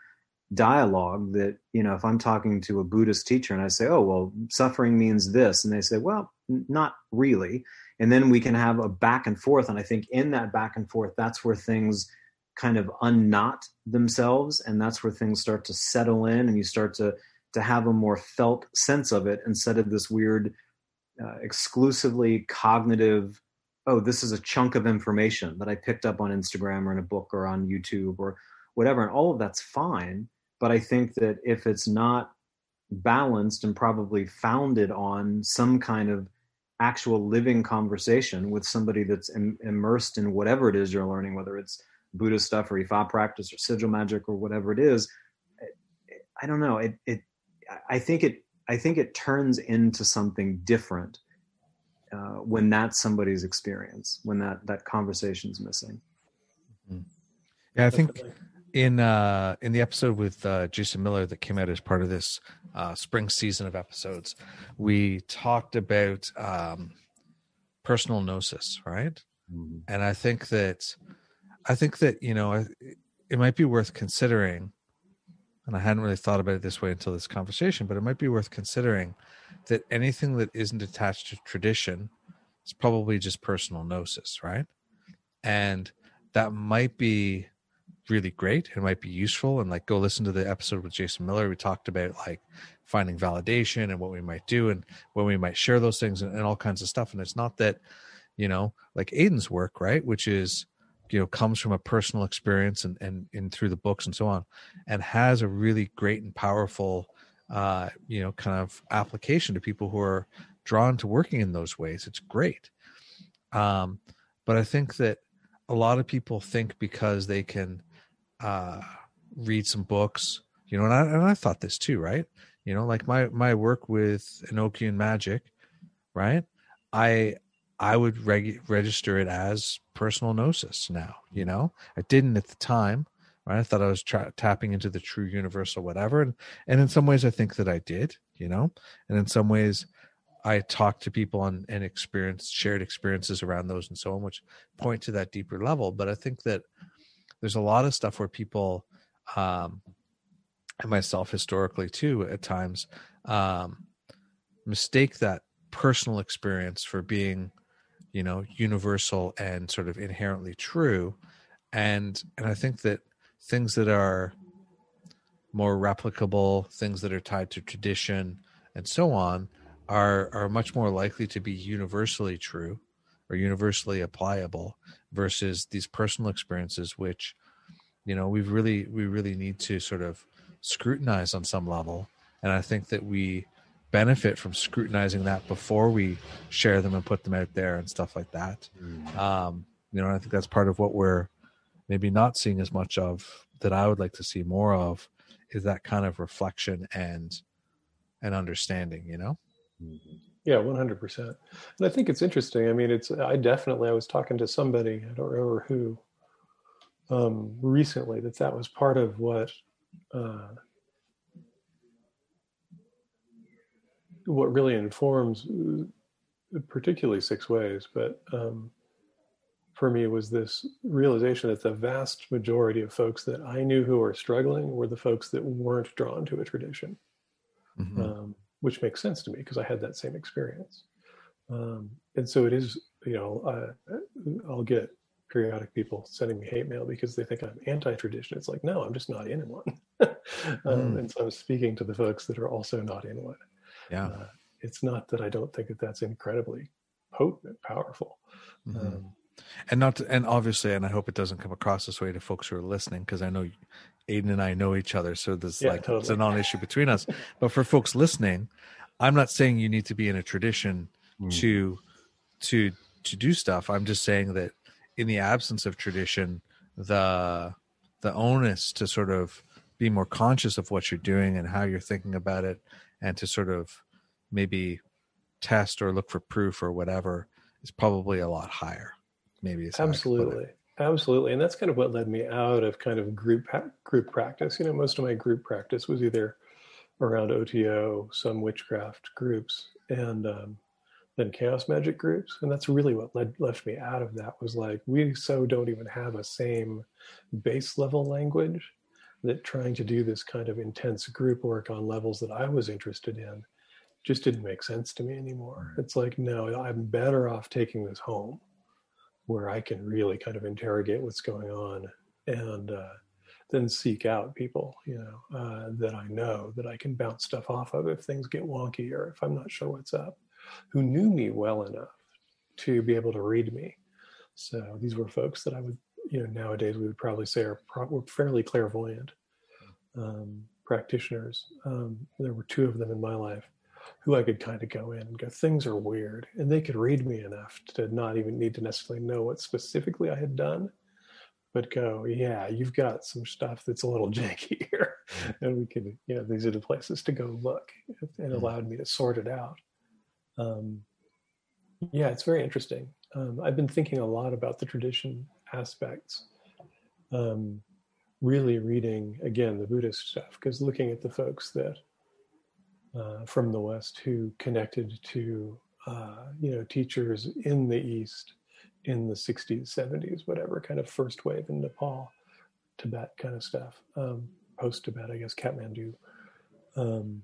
dialogue. That you know, if I'm talking to a Buddhist teacher and I say, "Oh, well, suffering means this," and they say, "Well, n- not really," and then we can have a back and forth. And I think in that back and forth, that's where things kind of unknot themselves, and that's where things start to settle in, and you start to to have a more felt sense of it instead of this weird, uh, exclusively cognitive oh, this is a chunk of information that I picked up on Instagram or in a book or on YouTube or whatever. And all of that's fine. But I think that if it's not balanced and probably founded on some kind of actual living conversation with somebody that's Im- immersed in whatever it is you're learning, whether it's Buddhist stuff or Ifa practice or sigil magic or whatever it is, I don't know. It, it, I think it, I think it turns into something different uh, when that's somebody's experience when that that conversation's missing mm-hmm. yeah i think in uh in the episode with uh jason miller that came out as part of this uh spring season of episodes we talked about um personal gnosis right mm-hmm. and I think that I think that you know it might be worth considering and I hadn't really thought about it this way until this conversation, but it might be worth considering that anything that isn't attached to tradition is probably just personal gnosis, right? And that might be really great. It might be useful. And like go listen to the episode with Jason Miller. We talked about like finding validation and what we might do and when we might share those things and, and all kinds of stuff. And it's not that, you know, like Aidan's work, right? Which is you know comes from a personal experience and and, and through the books and so on and has a really great and powerful uh you know kind of application to people who are drawn to working in those ways. It's great. Um but i think that a lot of people think because they can uh read some books you know and i and i thought this too right? You know like my my work with enochian magic right? I I would reg- register it as personal gnosis now. You know, I didn't at the time, right? I thought I was tra- tapping into the true universe or whatever, and and in some ways, I think that I did. You know, and in some ways, I talked to people on and experienced shared experiences around those and so on, which point to that deeper level. But I think that there's a lot of stuff where people, um, and myself historically too, at times, um, mistake that personal experience for being you know universal and sort of inherently true and and i think that things that are more replicable things that are tied to tradition and so on are are much more likely to be universally true or universally applicable versus these personal experiences which you know we've really we really need to sort of scrutinize on some level and i think that we benefit from scrutinizing that before we share them and put them out there and stuff like that. Mm. Um, you know, I think that's part of what we're maybe not seeing as much of that I would like to see more of is that kind of reflection and and understanding, you know? Mm-hmm. Yeah, 100%. And I think it's interesting. I mean, it's, I definitely, I was talking to somebody, I don't remember who, um, recently, that that was part of what, uh, what really informs uh, particularly six ways but um, for me was this realization that the vast majority of folks that i knew who were struggling were the folks that weren't drawn to a tradition mm-hmm. um, which makes sense to me because i had that same experience um, and so it is you know uh, i'll get periodic people sending me hate mail because they think i'm anti-tradition it's like no i'm just not in one um, mm. and so i'm speaking to the folks that are also not in one yeah uh, it's not that i don't think that that's incredibly potent and powerful mm-hmm. um, and not to, and obviously and i hope it doesn't come across this way to folks who are listening because i know aidan and i know each other so there's yeah, like totally. it's a non-issue between us but for folks listening i'm not saying you need to be in a tradition mm. to to to do stuff i'm just saying that in the absence of tradition the the onus to sort of be more conscious of what you're doing and how you're thinking about it and to sort of maybe test or look for proof or whatever is probably a lot higher. Maybe it's absolutely, absolutely, and that's kind of what led me out of kind of group group practice. You know, most of my group practice was either around OTO, some witchcraft groups, and um, then chaos magic groups, and that's really what led left me out of that. Was like we so don't even have a same base level language that trying to do this kind of intense group work on levels that I was interested in just didn't make sense to me anymore. It's like, no, I'm better off taking this home where I can really kind of interrogate what's going on and uh, then seek out people, you know, uh, that I know that I can bounce stuff off of if things get wonky or if I'm not sure what's up, who knew me well enough to be able to read me. So these were folks that I would you know nowadays we would probably say are pro- fairly clairvoyant um, practitioners. Um, there were two of them in my life who I could kind of go in and go, things are weird, and they could read me enough to not even need to necessarily know what specifically I had done, but go, yeah, you've got some stuff that's a little janky here, and we could, you know, these are the places to go look, and allowed me to sort it out. Um, yeah, it's very interesting. Um, I've been thinking a lot about the tradition aspects. Um, really reading again the Buddhist stuff because looking at the folks that uh, from the West who connected to uh, you know teachers in the East in the 60s, 70s, whatever kind of first wave in Nepal, Tibet kind of stuff, um, post Tibet, I guess, Kathmandu. Um,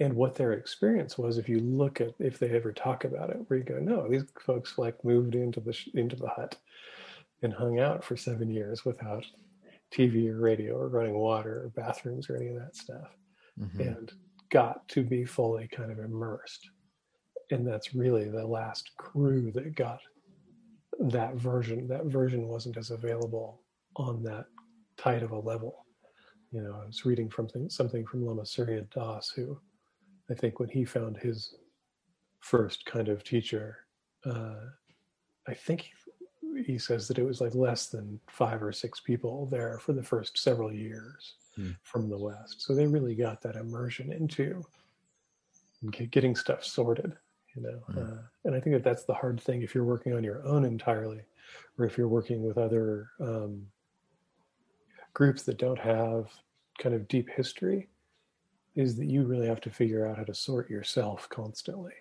and what their experience was, if you look at if they ever talk about it, where you go, no, these folks like moved into the into the hut and hung out for seven years without TV or radio or running water or bathrooms or any of that stuff, mm-hmm. and got to be fully kind of immersed. And that's really the last crew that got that version. That version wasn't as available on that tight of a level. You know, I was reading from something from Lama Surya Das, who I think when he found his first kind of teacher, uh, I think he says that it was like less than five or six people there for the first several years hmm. from the West. So they really got that immersion into getting stuff sorted, you know. Hmm. Uh, and I think that that's the hard thing if you're working on your own entirely, or if you're working with other um, groups that don't have kind of deep history, is that you really have to figure out how to sort yourself constantly.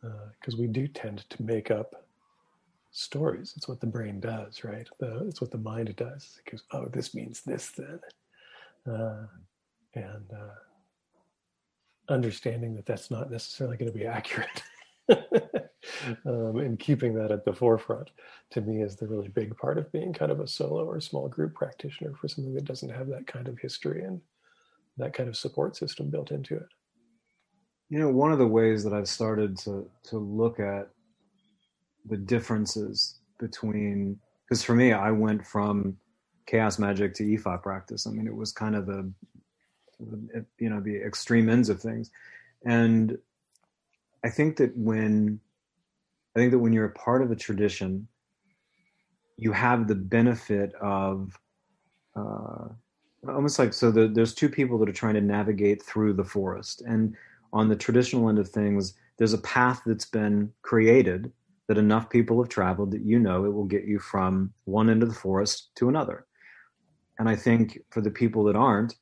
Because uh, we do tend to make up stories. It's what the brain does, right? The, it's what the mind does. It goes, oh, this means this then. Uh, and uh, understanding that that's not necessarily going to be accurate. um, and keeping that at the forefront to me is the really big part of being kind of a solo or small group practitioner for something that doesn't have that kind of history and that kind of support system built into it. You know, one of the ways that I've started to to look at the differences between because for me, I went from chaos magic to Ifa practice. I mean, it was kind of the, the you know the extreme ends of things, and I think that when I think that when you're a part of a tradition, you have the benefit of uh, almost like so. The, there's two people that are trying to navigate through the forest, and on the traditional end of things, there's a path that's been created that enough people have traveled that you know it will get you from one end of the forest to another. And I think for the people that aren't,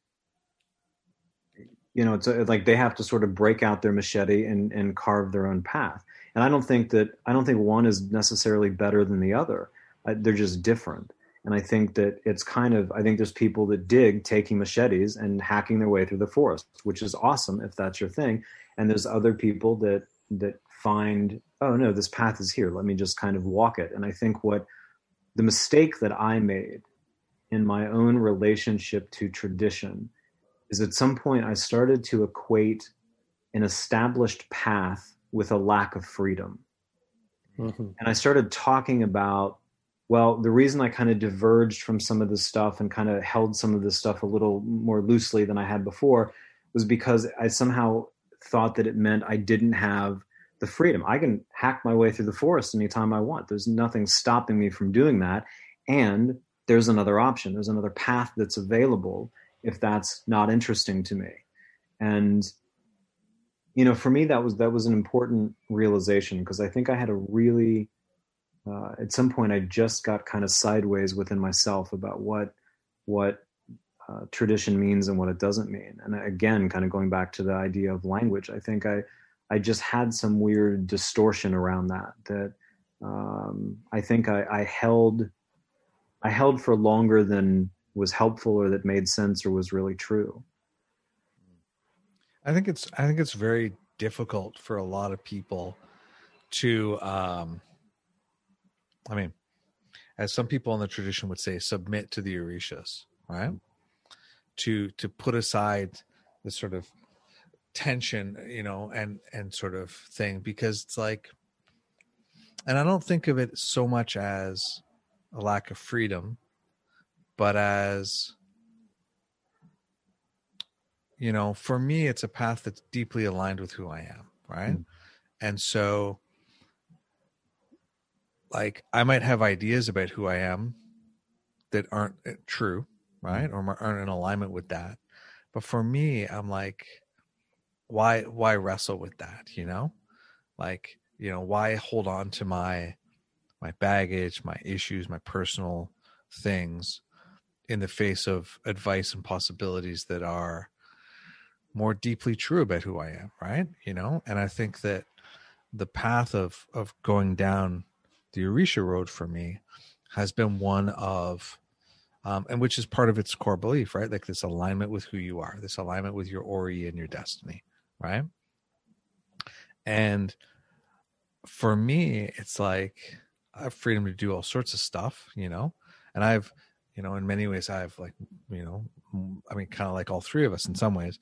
you know, it's a, like they have to sort of break out their machete and, and carve their own path. And I don't think that I don't think one is necessarily better than the other. I, they're just different. And I think that it's kind of I think there's people that dig taking machetes and hacking their way through the forest, which is awesome if that's your thing. And there's other people that that find oh no this path is here let me just kind of walk it and i think what the mistake that i made in my own relationship to tradition is at some point i started to equate an established path with a lack of freedom mm-hmm. and i started talking about well the reason i kind of diverged from some of this stuff and kind of held some of this stuff a little more loosely than i had before was because i somehow thought that it meant i didn't have the freedom. I can hack my way through the forest anytime I want. There's nothing stopping me from doing that. And there's another option. There's another path that's available if that's not interesting to me. And you know, for me that was that was an important realization because I think I had a really uh, at some point I just got kind of sideways within myself about what what uh, tradition means and what it doesn't mean. And again, kind of going back to the idea of language, I think I I just had some weird distortion around that that um, I think I, I held I held for longer than was helpful or that made sense or was really true. I think it's I think it's very difficult for a lot of people to um I mean as some people in the tradition would say submit to the orishas, right? To to put aside the sort of tension you know and and sort of thing because it's like and i don't think of it so much as a lack of freedom but as you know for me it's a path that's deeply aligned with who i am right mm. and so like i might have ideas about who i am that aren't eh, true right mm. or aren't in alignment with that but for me i'm like why why wrestle with that you know like you know why hold on to my my baggage my issues my personal things in the face of advice and possibilities that are more deeply true about who I am, right? You know, and I think that the path of of going down the Orisha road for me has been one of, um, and which is part of its core belief, right? Like this alignment with who you are, this alignment with your Ori and your destiny, right? And for me, it's like I have freedom to do all sorts of stuff, you know, and I've, you know, in many ways, I've like, you know, I mean, kind of like all three of us in some ways,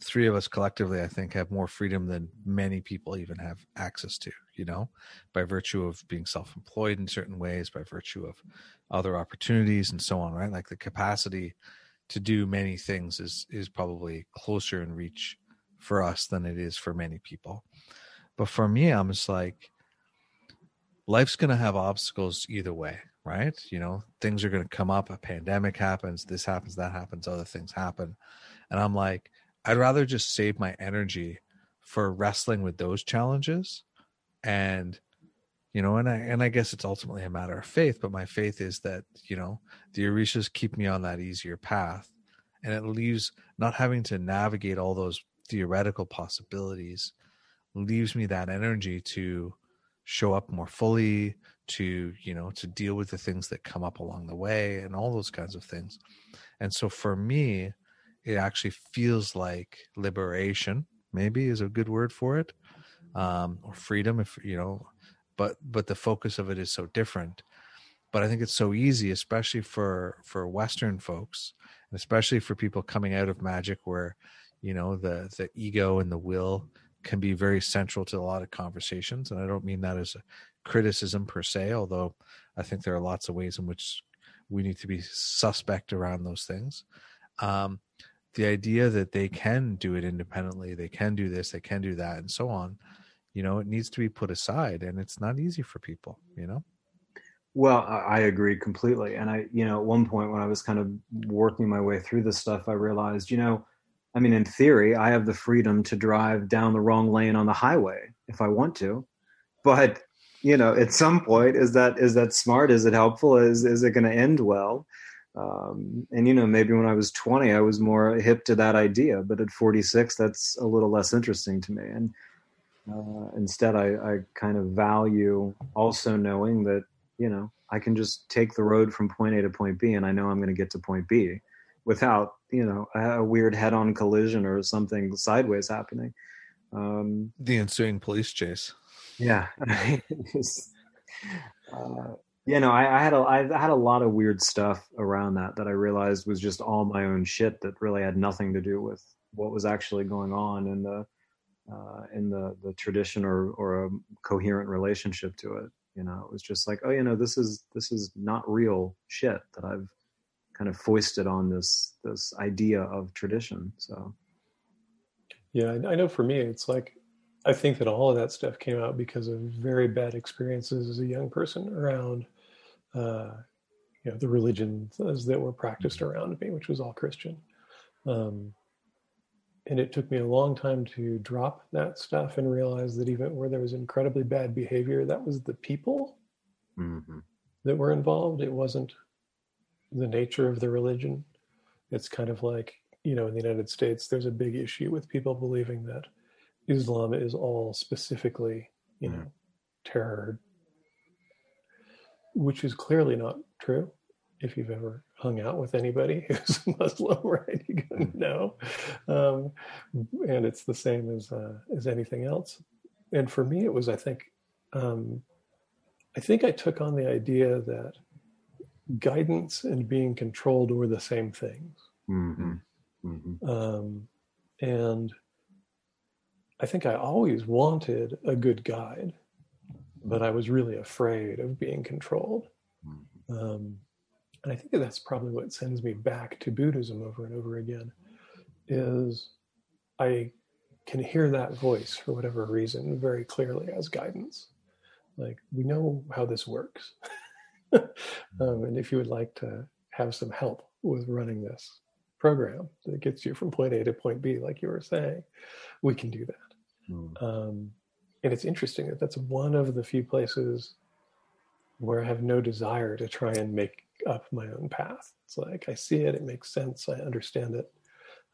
three of us collectively, I think, have more freedom than many people even have access to, you know, by virtue of being self employed in certain ways, by virtue of other opportunities and so on, right? Like the capacity to do many things is is probably closer in reach for us than it is for many people. But for me, I'm just like, life's going to have obstacles either way, right? You know, things are going to come up. A pandemic happens, this happens, that happens, other things happen. And I'm like, I'd rather just save my energy for wrestling with those challenges and you know and i and i guess it's ultimately a matter of faith but my faith is that you know the orishas keep me on that easier path and it leaves not having to navigate all those theoretical possibilities leaves me that energy to show up more fully to you know to deal with the things that come up along the way and all those kinds of things. And so for me it actually feels like liberation maybe is a good word for it um, or freedom if you know but but the focus of it is so different. But i think it's so easy especially for for western folks and especially for people coming out of magic where you know the the ego and the will can be very central to a lot of conversations and i don't mean that as a criticism per se although i think there are lots of ways in which we need to be suspect around those things. Um, the idea that they can do it independently, they can do this, they can do that, and so on, you know, it needs to be put aside, and it's not easy for people, you know. Well, I agree completely, and I, you know, at one point when I was kind of working my way through this stuff, I realized, you know, I mean, in theory, I have the freedom to drive down the wrong lane on the highway if I want to, but you know, at some point, is that is that smart? Is it helpful? Is is it going to end well? um, and you know maybe when i was 20 i was more hip to that idea but at 46 that's a little less interesting to me and uh, instead I, I kind of value also knowing that you know i can just take the road from point a to point b and i know i'm going to get to point b without you know a, a weird head-on collision or something sideways happening. Um, the ensuing police chase. Yeah. Uh, you know, I, I had a I had a lot of weird stuff around that that I realized was just all my own shit that really had nothing to do with what was actually going on. In the uh, in the the tradition or or a coherent relationship to it. You know, it was just like, oh, you know, this is this is not real shit that I've kind of foisted on this this idea of tradition. So, yeah, I know for me, it's like I think that all of that stuff came out because of very bad experiences as a young person around, uh, you know, the religions that were practiced around me, which was all Christian. Um, and it took me a long time to drop that stuff and realize that even where there was incredibly bad behavior, that was the people mm-hmm. that were involved. It wasn't the nature of the religion. It's kind of like, you know, in the United States, there's a big issue with people believing that Islam is all specifically, you know, terror, which is clearly not true. If you've ever hung out with anybody who's Muslim, right, you can know, um, and it's the same as uh, as anything else. And for me, it was, I think, um, I think I took on the idea that guidance and being controlled were the same things. Mm-hmm. Mm-hmm. Um, and I think I always wanted a good guide, but I was really afraid of being controlled. Mm-hmm. Um, and I think that's probably what sends me back to Buddhism over and over again is I can hear that voice for whatever reason very clearly as guidance. Like we know how this works. um, and if you would like to have some help with running this program that gets you from point A to point B, like you were saying, we can do that. Mm. Um, and it's interesting that that's one of the few places where I have no desire to try and make up my own path. It's like I see it, it makes sense, I understand it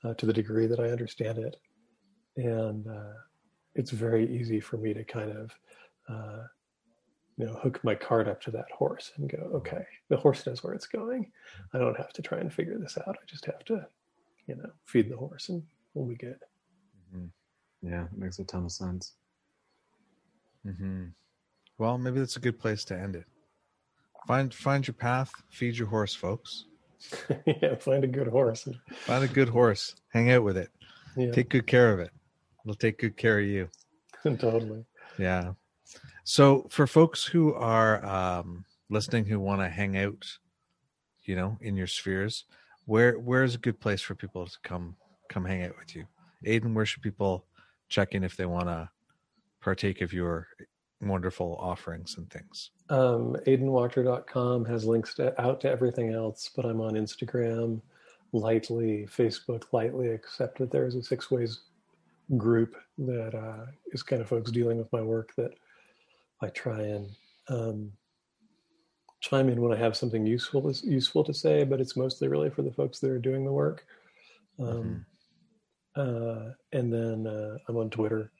uh, to the degree that I understand it. And uh, it's very easy for me to kind of uh, you know hook my cart up to that horse and go okay the horse knows where it's going i don't have to try and figure this out i just have to you know feed the horse and we'll be good mm-hmm. yeah it makes a ton of sense mm-hmm. well maybe that's a good place to end it find find your path feed your horse folks. Yeah find a good horse. Find a good horse. Hang out with it. Yeah. take good care of it. It'll take good care of you. Totally. Yeah. So for folks who are um, listening who want to hang out, you know, in your spheres, where where is a good place for people to come come hang out with you? Aidan, where should people check in if they want to partake of your wonderful offerings and things? Um, AidanWachter.com has links to, out to everything else, but I'm on Instagram lightly, Facebook lightly, except that there's a six ways group that uh, is kind of folks dealing with my work that I try and um, chime in when I have something useful to, useful to say, but it's mostly really for the folks that are doing the work. Um, mm-hmm. uh, and then uh, I'm on Twitter,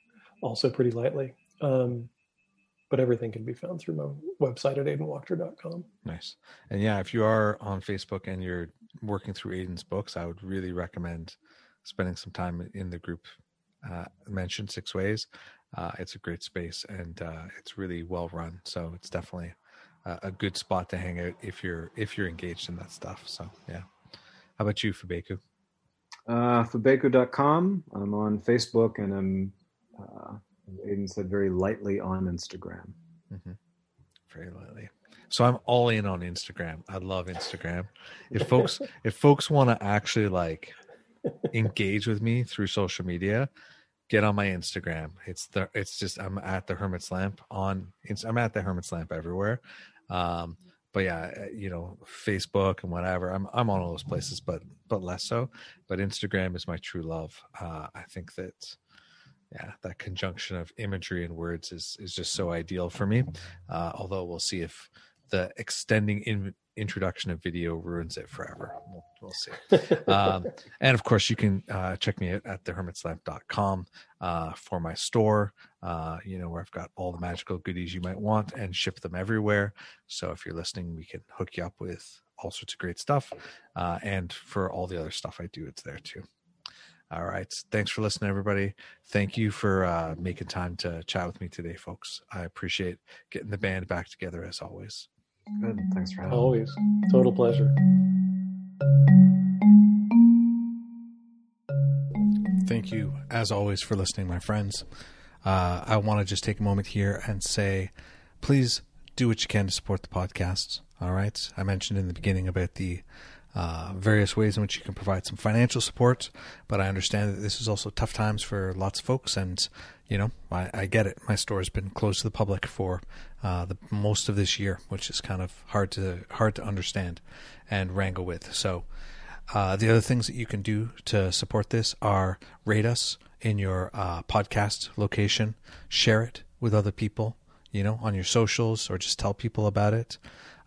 also pretty lightly. Um, but everything can be found through my website at aidanwachter.com. Nice. And yeah, if you are on Facebook and you're working through Aidan's books, I would really recommend spending some time in the group uh, mentioned Six Ways uh, it's a great space and uh, it's really well run. So it's definitely a, a, good spot to hang out if you're if you're engaged in that stuff. So yeah. How about you, Fabeku? Uh, Fabeku.com. I'm on Facebook and I'm, uh, Aidan said, very lightly on Instagram. Mm-hmm. Very lightly. So I'm all in on Instagram. I love Instagram. If folks if folks want to actually like engage with me through social media, get on my Instagram. It's the it's just I'm at the Hermit's Lamp on I'm at the Hermit's Lamp everywhere. Um, but yeah, uh, you know, Facebook and whatever. I'm I'm on all those places, but but less so. But Instagram is my true love. Uh, I think that yeah, that conjunction of imagery and words is is just so ideal for me. Uh, although we'll see if the extending in, introduction of video ruins it forever. We'll, we'll see. um, and of course, you can uh, check me out at thehermitslamp.com uh, for my store, uh, you know, where I've got all the magical goodies you might want and ship them everywhere. So if you're listening, we can hook you up with all sorts of great stuff. Uh, and for all the other stuff I do, it's there too. All right. Thanks for listening, everybody. Thank you for uh, making time to chat with me today, folks. I appreciate getting the band back together as always. Good. Thanks for having Always. Me. Total pleasure. Thank you, as always, for listening, my friends. Uh, I want to just take a moment here and say, please do what you can to support the podcast. All right. I mentioned in the beginning about the uh, various ways in which you can provide some financial support. But I understand that this is also tough times for lots of folks, and you know, I, I get it. My store has been closed to the public for uh, the most of this year, which is kind of hard to hard to understand and wrangle with. So, uh, the other things that you can do to support this are rate us in your uh, podcast location, share it with other people, you know, on your socials, or just tell people about it.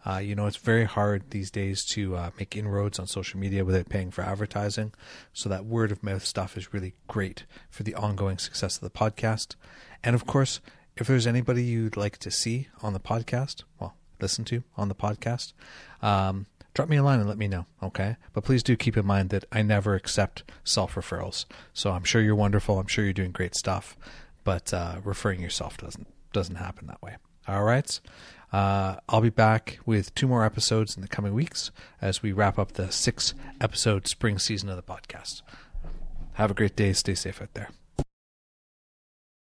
Uh, you know, it's very hard these days to uh, make inroads on social media without paying for advertising. So that word of mouth stuff is really great for the ongoing success of the podcast. And of course, if there's anybody you'd like to see on the podcast, well, listen to on the podcast, um, drop me a line and let me know, okay? But please do keep in mind that I never accept self referrals. So I'm sure you're wonderful. I'm sure you're doing great stuff, but uh, referring yourself doesn't doesn't happen that way. All right. Uh, I'll be back with two more episodes in the coming weeks as we wrap up the six episode spring season of the podcast. Have a great day. Stay safe out there.